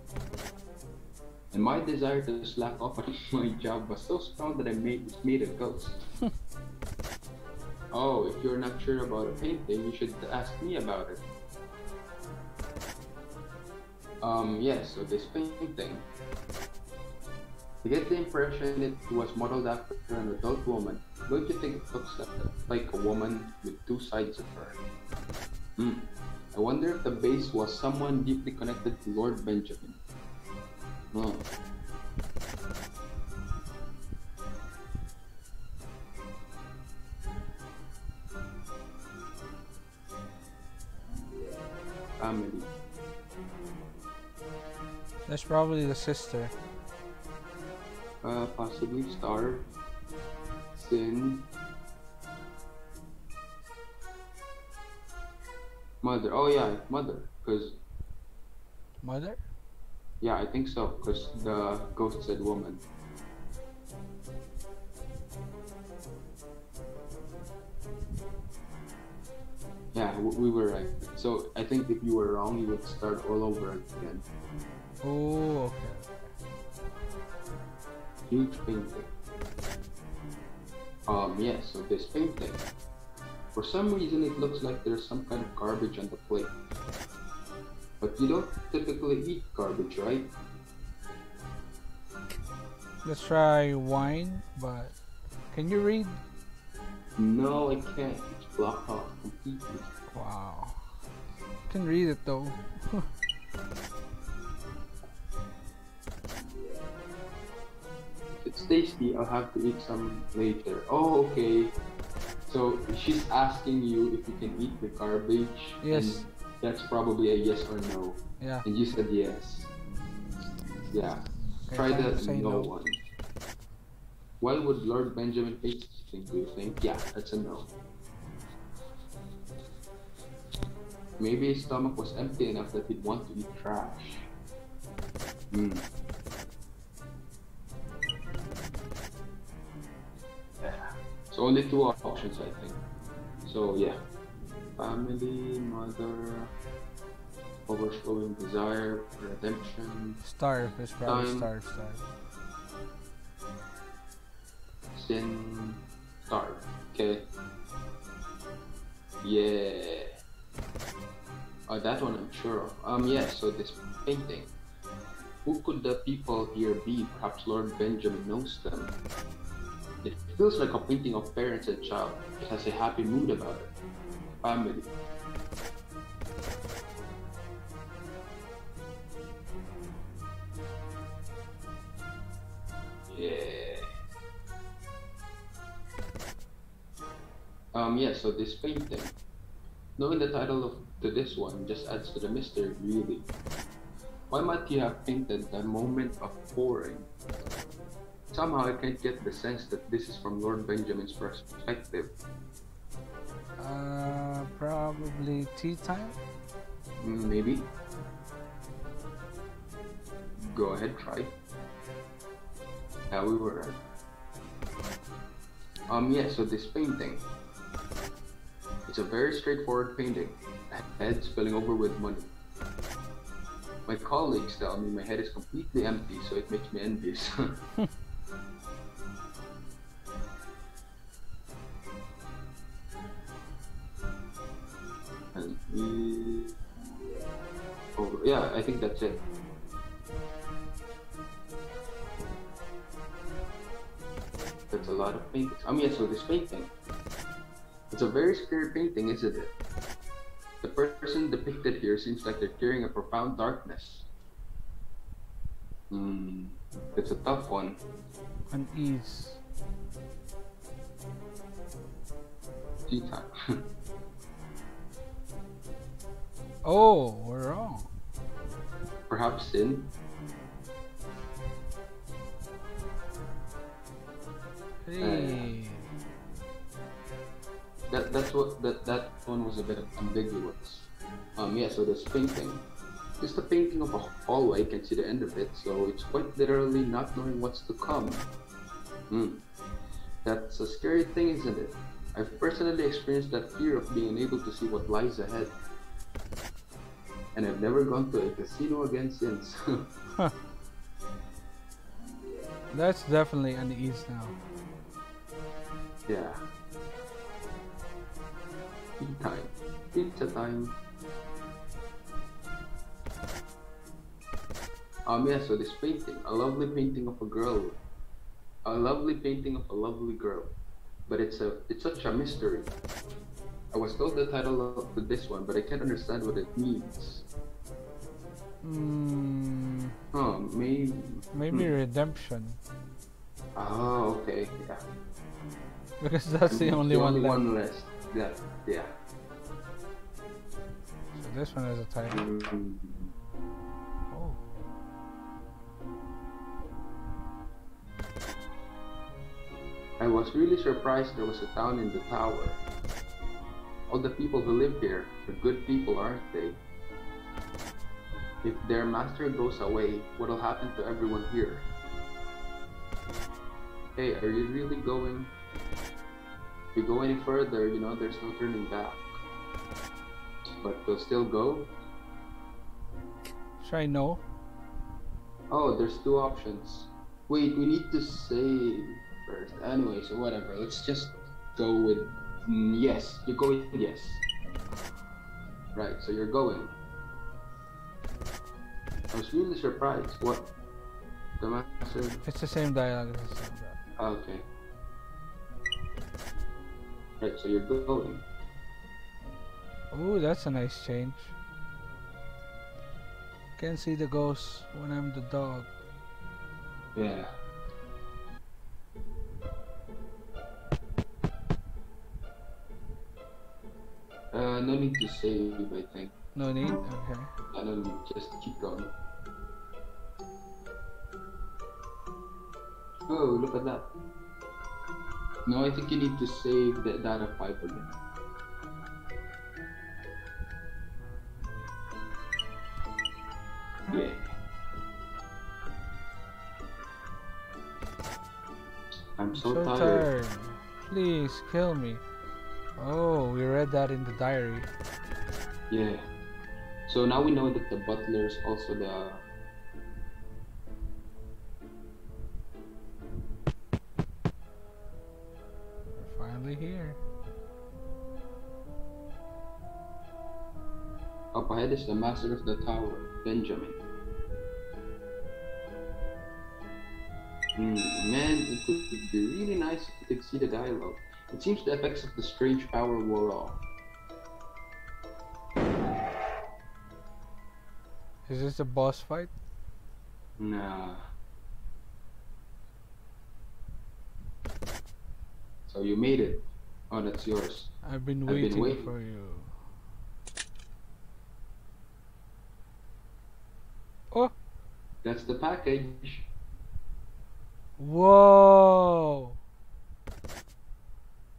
And my desire to slack off at my job was so strong that I made, made a ghost. oh, if you're not sure about a painting, you should ask me about it. Um, yes, so this painting. To get the impression it was modeled after an adult woman. Don't you think it looks like, a woman with two sides of her? Hmm. I wonder if the base was someone deeply connected to Lord Benjamin. Oh. Probably the sister. Uh, possibly Star. Sin. Mother. Oh yeah, mother. Cause Mother? yeah, I think so. Cause the ghost said woman. Yeah, we were right. So I think if you were wrong, you would start all over again. Oh, okay. Huge painting. Um, yeah, so this painting. For some reason, it looks like there's some kind of garbage on the plate. But you don't typically eat garbage, right? Let's try wine, but can you read? No, I can't. It's blocked off completely. Wow. Can read it though. it's tasty, I'll have to eat some later. Oh, okay. So she's asking you if you can eat the garbage. Yes. That's probably a yes or no. Yeah. And you said yes. Yeah. Okay, Try the no, no. one. Why would Lord Benjamin hate this thing, do you think? Yeah, that's a no. Maybe his stomach was empty enough that he'd want to eat trash. Hmm. So only two options, I think. So yeah. Family, mother, overflowing desire, redemption, Starve is probably Time. starve, starve. sin, starve. Okay. Yeah. Oh, that one I'm sure of. Um, yeah, so this painting. Who could the people here be? Perhaps Lord Benjamin knows them. It feels like a painting of parents and child. It has a happy mood about it. Family. Yeah. Um, yeah, so this painting. Knowing the title of to this one just adds to the mystery, really. Why might you have painted the moment of pouring? Somehow I can't get the sense that this is from Lord Benjamin's perspective. Uh, probably tea time. Maybe. Go ahead, try. Yeah, we were right. Um, yeah, so this painting. It's a very straightforward painting. Head spilling over with money. My colleagues tell me my head is completely empty, so it makes me envious. yeah, I think that's it. That's a lot of paintings. Um, yeah, so this painting. It's a very scary painting, isn't it? The person depicted here seems like they're carrying a profound darkness. Hmm, it's a tough one. Unease. Tea time. Oh, we're wrong. Perhaps sin. Hey. That that's what that that one was a bit ambiguous. Um, yeah. So this painting, It's the painting of a hallway. You can see the end of it, so it's quite literally not knowing what's to come. Hmm. That's a scary thing, isn't it? I've personally experienced that fear of being unable to see what lies ahead. And I've never gone to a casino again since. That's definitely unease now. yeah. Tea time. Pizza time. Um, yeah, so this painting, a lovely painting of a girl, a lovely painting of a lovely girl, but it's a, it's such a mystery. I was told the title of this one, but I can't understand what it means. Hmm. Oh, maybe. Maybe Hmm. redemption. Oh, okay, yeah. Because that's the only one left. one left. Yeah, yeah. So this one has a title. Mm, Oh. I was really surprised there was a town in the tower. All the people who live here are good people, aren't they? If their master goes away, what'll happen to everyone here? Hey, are you really going? If you go any further, you know, there's no turning back. But we'll still go? Should I know? Oh, there's two options. Wait, we need to save first. Anyway, so whatever. Let's just go with yes. You're going yes. Right, so you're going. I was really surprised. What? The master. It's the same dialogue. It's the same dialogue. Okay. Right, so you're going. Ooh, that's a nice change. Can see the ghost when I'm the dog. Yeah. Uh, no need to save, I think. No need? Okay. I don't need, just keep going. Oh, look at that. No, I think you need to save the data 5 again. Yeah. I'm so, so tired. tired. Please kill me. Oh, we read that in the diary. Yeah. So now we know that the butler is also the. We're finally here. Up ahead is the master of the tower, Benjamin. Hmm, man, it would be really nice if you could see the dialogue. It seems the effects of the strange power wore off. Is this a boss fight? Nah. So you made it. Oh, that's yours. I've been I've been waiting waiting. for you. Oh! That's the package. Whoa!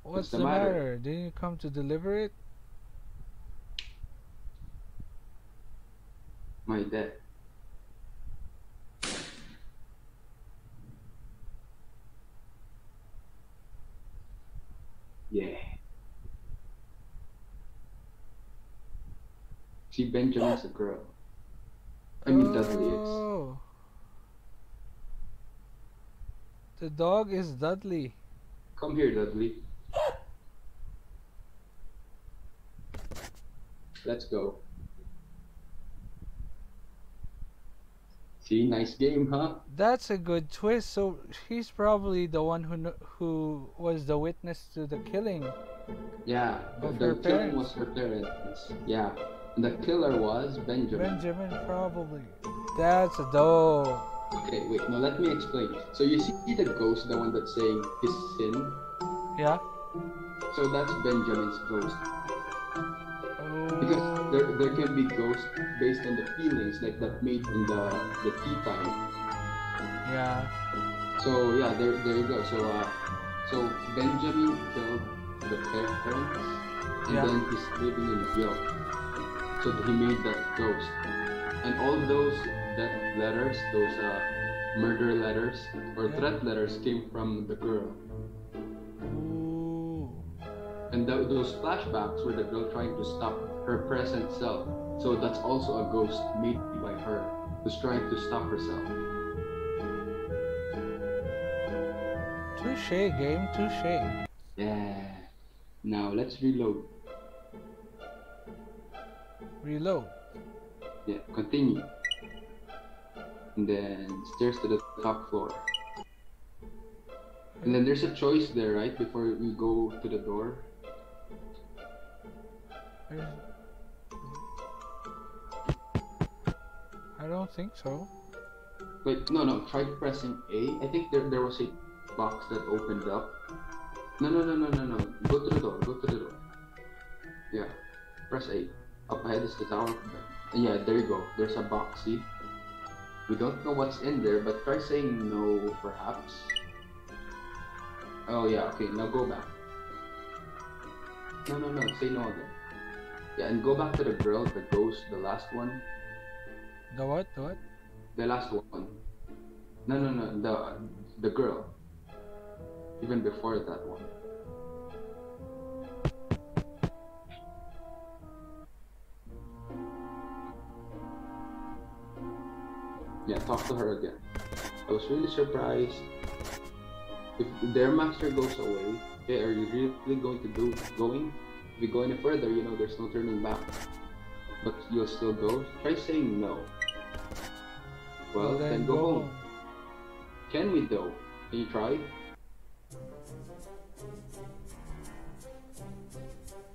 What's the the matter? matter? Didn't you come to deliver it? My debt. Yeah. See, Benjamin's a girl. I mean, Dudley is. Oh. The dog is Dudley. Come here, Dudley. Let's go. See, nice game, huh? That's a good twist. So he's probably the one who kn- who was the witness to the killing. Yeah, the, Of the her killing was her parents. Yeah, and the killer was Benjamin. Benjamin probably. That's a dope. Okay, wait, no, let me explain. So you see the ghost, the one that's saying his sin? Yeah. So that's Benjamin's ghost. Because there, there can be ghosts based on the feelings like that made in the, the tea time. Yeah. So yeah, there, there you go. So uh, so Benjamin killed the parents, and Yeah. then he's living in guilt. So he made that ghost, and all those death letters, those uh, murder letters or Yeah. threat letters, came from the girl. And tho- those flashbacks were the girl trying to stop her present self. So that's also a ghost made by her who's trying to stop herself. Touche, game, touche. Yeah. Now let's reload. Reload. Yeah, continue. And then stairs to the top floor. And then there's a choice there, right? Before we go to the door. There's... I don't think so. Wait, no, no. Try pressing A. I think there, there was a box that opened up. No, no, no, no, no, no. Go to the door. Go to the door. Yeah. Press A. Up ahead is the tower. Yeah, there you go. There's a box. See? We don't know what's in there, but try saying no, perhaps. Oh yeah. Okay. Now go back. No, no, no. Say no again. Yeah, and go back to the girl, the ghost, the last one. The what? The what? The last one. No, no, no. The the girl. Even before that one. Yeah, talk to her again. I was really surprised. If their master goes away, okay, are you really going to do going? If you go any further, you know there's no turning back. But you'll still go. Try saying no. Well, then, go, home. Can we though? Can you try?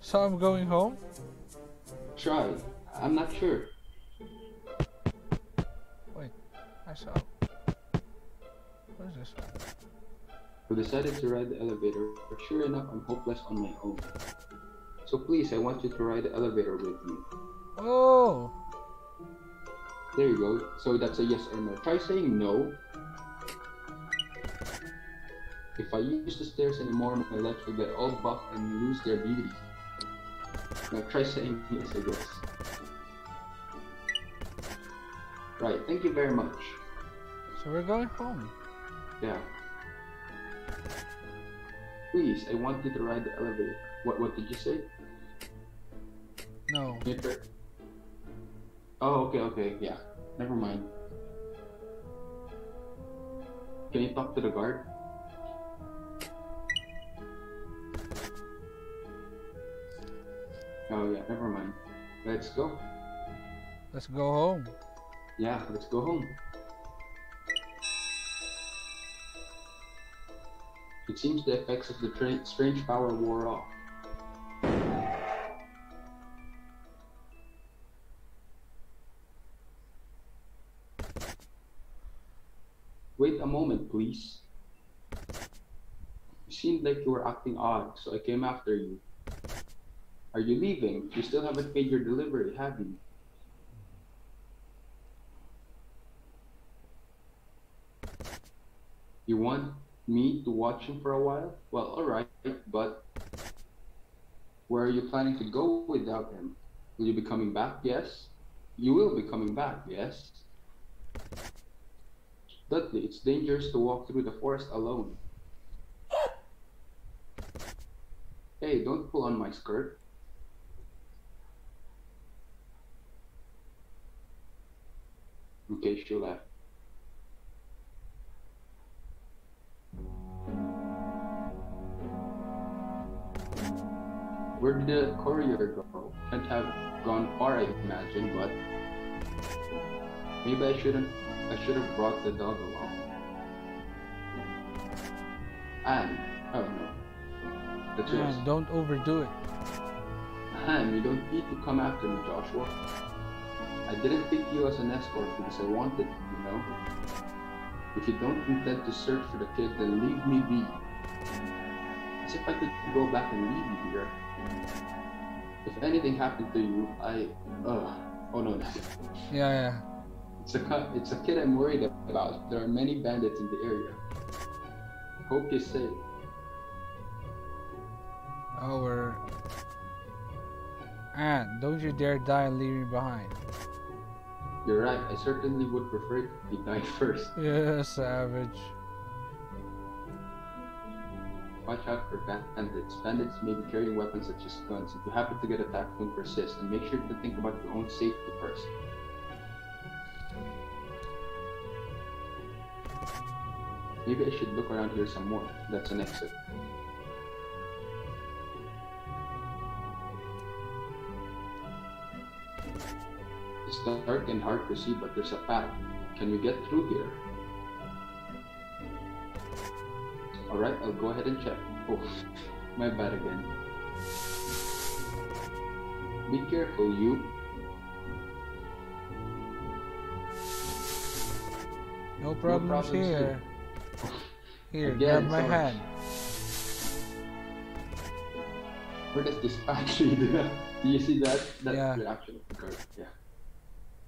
So I'm going home? Try. I'm not sure. Wait, I saw. What is this one? I decided to ride the elevator, but sure enough, I'm hopeless on my own. So please, I want you to ride the elevator with me. Oh! There you go. So that's a yes or no. Try saying no. If I use the stairs anymore, my legs will get all buff and lose their beauty. Now try saying yes, I guess. Right, thank you very much. So we're going home. Yeah. Please, I want you to ride the elevator. What what did you say? No. Oh, okay, okay, yeah. Never mind. Can you talk to the guard? Oh yeah, never mind. Let's go. Let's go home. Yeah, let's go home. It seems the effects of the strange power wore off. Please. You seemed like you were acting odd, so I came after you. Are you leaving? You still haven't paid your delivery, have you? You want me to watch him for a while? Well, alright, but where are you planning to go without him? Will you be coming back? Yes. You will be coming back, yes. Dudley, it's dangerous to walk through the forest alone. Hey, don't pull on my skirt. Okay, she left. Where did the courier go? Can't have gone far, I imagine, but maybe I shouldn't. I should have brought the dog along. Anne, oh no, that's yours. Man, don't overdo it. Anne, you don't need to come after me, Joshua. I didn't pick you as an escort because I wanted to, you know. If you don't intend to search for the kid, then leave me be. As if I could go back and leave you here. If anything happened to you, I, uh, oh no, Yeah, yeah. It's a it's a kid I'm worried about. There are many bandits in the area. Hope you're safe. We're... And don't you dare die and leave me behind. You're right. I certainly would prefer to be died first. Yeah, savage. watch out for bandits. Bandits may be carrying weapons such as guns. If you happen to get attacked, don't persist, and make sure to think about your own safety first. Maybe I should look around here some more. That's an exit. It's dark and hard to see, but there's a path. Can we get through here? Alright, I'll go ahead and check. Oh, my bad again. Be careful, you. No problems, problems here. here. Here, Again, grab my sorry. hand. Where does this path lead? Do you see that? That Yeah. reaction of the guard. Yeah.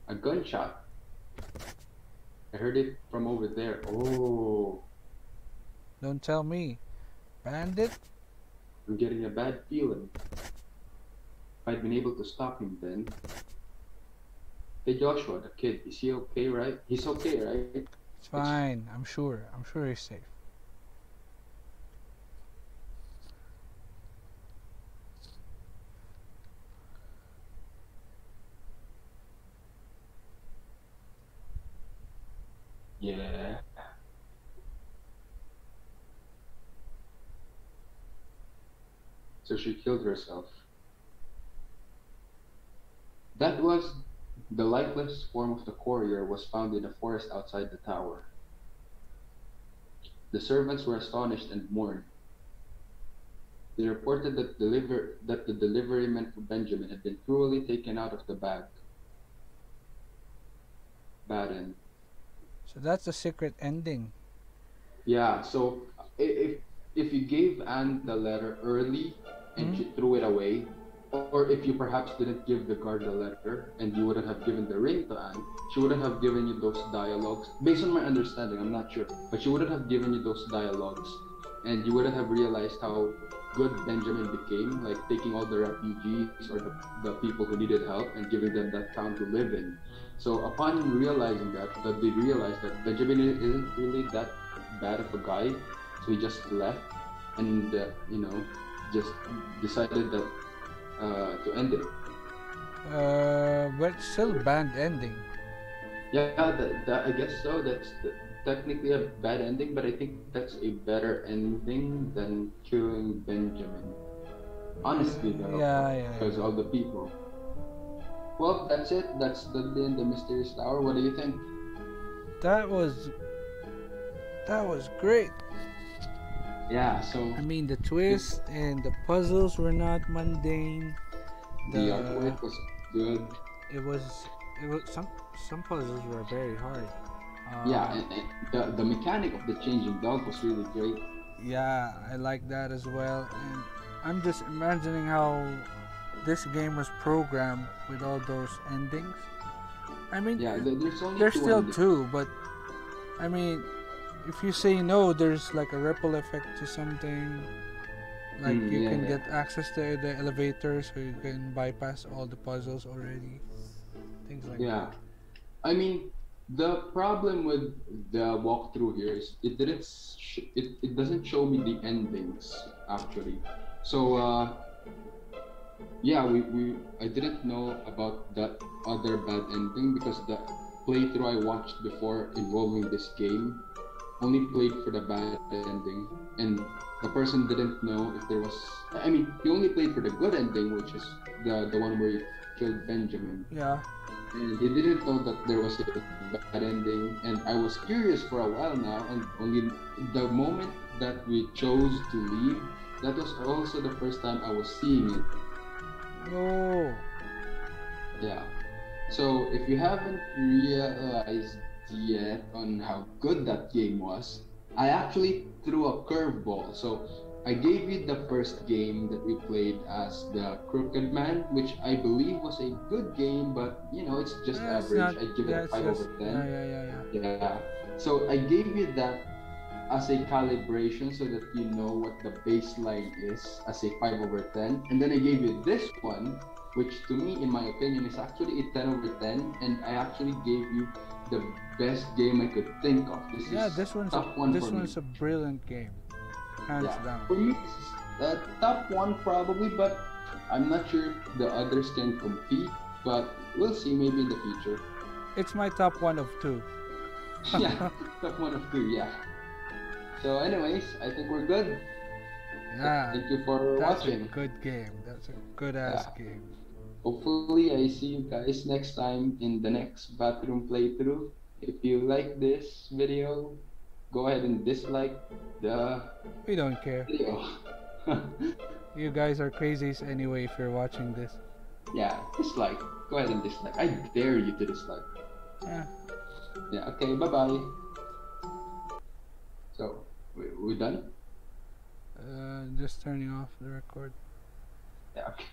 A gunshot. I heard it from over there. Oh, Don't tell me. Bandit? I'm getting a bad feeling. If I'd been able to stop him then. Hey Joshua, the kid, is he okay, right? He's okay, right? It's fine. I'm sure. I'm sure he's safe. Yeah. So she killed herself. That was the lifeless form of the courier was found in a forest outside the tower. The servants were astonished and mourned. They reported that, deliver, that the delivery meant for Benjamin had been cruelly taken out of the bag. Baden. So that's the secret ending. Yeah, so if if you gave Anne the letter early and Mhm. she threw it away, or if you perhaps didn't give the guard the letter and you wouldn't have given the ring to Anne, she wouldn't have given you those dialogues. Based on my understanding, I'm not sure, but she wouldn't have given you those dialogues, and you wouldn't have realized how good Benjamin became, like taking all the refugees or the, the people who needed help and giving them that town to live in. So upon realizing that, that they realized that Benjamin isn't really that bad of a guy, so he just left and uh, you know just decided that uh, to end it. Uh, but still band ending. Yeah, that, that, I guess so. That's the, technically a bad ending, but I think that's a better ending than killing Benjamin. Honestly, though, Yeah, yeah. because yeah. all the people. Well, that's it. That's the in the mysterious tower. What do you think? That was. That was great. Yeah. So I mean, the twist and the puzzles were not mundane. the The- artwork was good. It was. It was some. Some puzzles were very hard. Uh, Yeah, and, and the the mechanic of the changing dog was really great. Yeah, I like that as well. And I'm just imagining how this game was programmed with all those endings. I mean, Yeah, there's only there's two still endings. two, but I mean, if you say no, there's like a ripple effect to something. Like Mm, you yeah, can yeah. get access to the elevator, so you can bypass all the puzzles already. Things like Yeah, I mean the problem with the walkthrough here is it didn't sh- it, it doesn't show me the endings actually. So uh, yeah, we, we I didn't know about that other bad ending because the playthrough I watched before involving this game only played for the bad ending and the person didn't know if there was I mean he only played for the good ending which is the the one where he killed Benjamin. Yeah. and he didn't know that there was a bad ending and i was curious for a while now and only the moment that we chose to leave that was also the first time i was seeing it Oh. yeah so if you haven't realized yet on how good that game was i actually threw a curveball so I gave you the first game that we played as the Crooked Man, which I believe was a good game, but you know, it's just Yeah, it's average. not- I'd give yeah, it a 5 just- over 10. Yeah, yeah, yeah, yeah. Yeah. So I gave you that as a calibration so that you know what the baseline is as a 5 over 10. And then I gave you this one, which to me, in my opinion, is actually a 10 over 10. And I actually gave you the best game I could think of. This Yeah, is this one's a, one this for me. one's a brilliant game. hands Yeah. down. For me, uh, top one probably, but I'm not sure the others can compete. But we'll see, maybe in the future. It's my top one of two. yeah, top one of two. Yeah. So, anyways, I think we're good. Yeah, Thank you for that's a watching. good game. That's a good ass game. Hopefully, I see you guys next time in the next bathroom playthrough. If you like this video, go ahead and dislike the We don't care. video. You guys are crazies anyway if you're watching this. yeah, dislike. Go ahead and dislike. I dare you to dislike. Yeah. Yeah, okay, bye bye. We, we done? Uh, just turning off the record. Yeah, okay.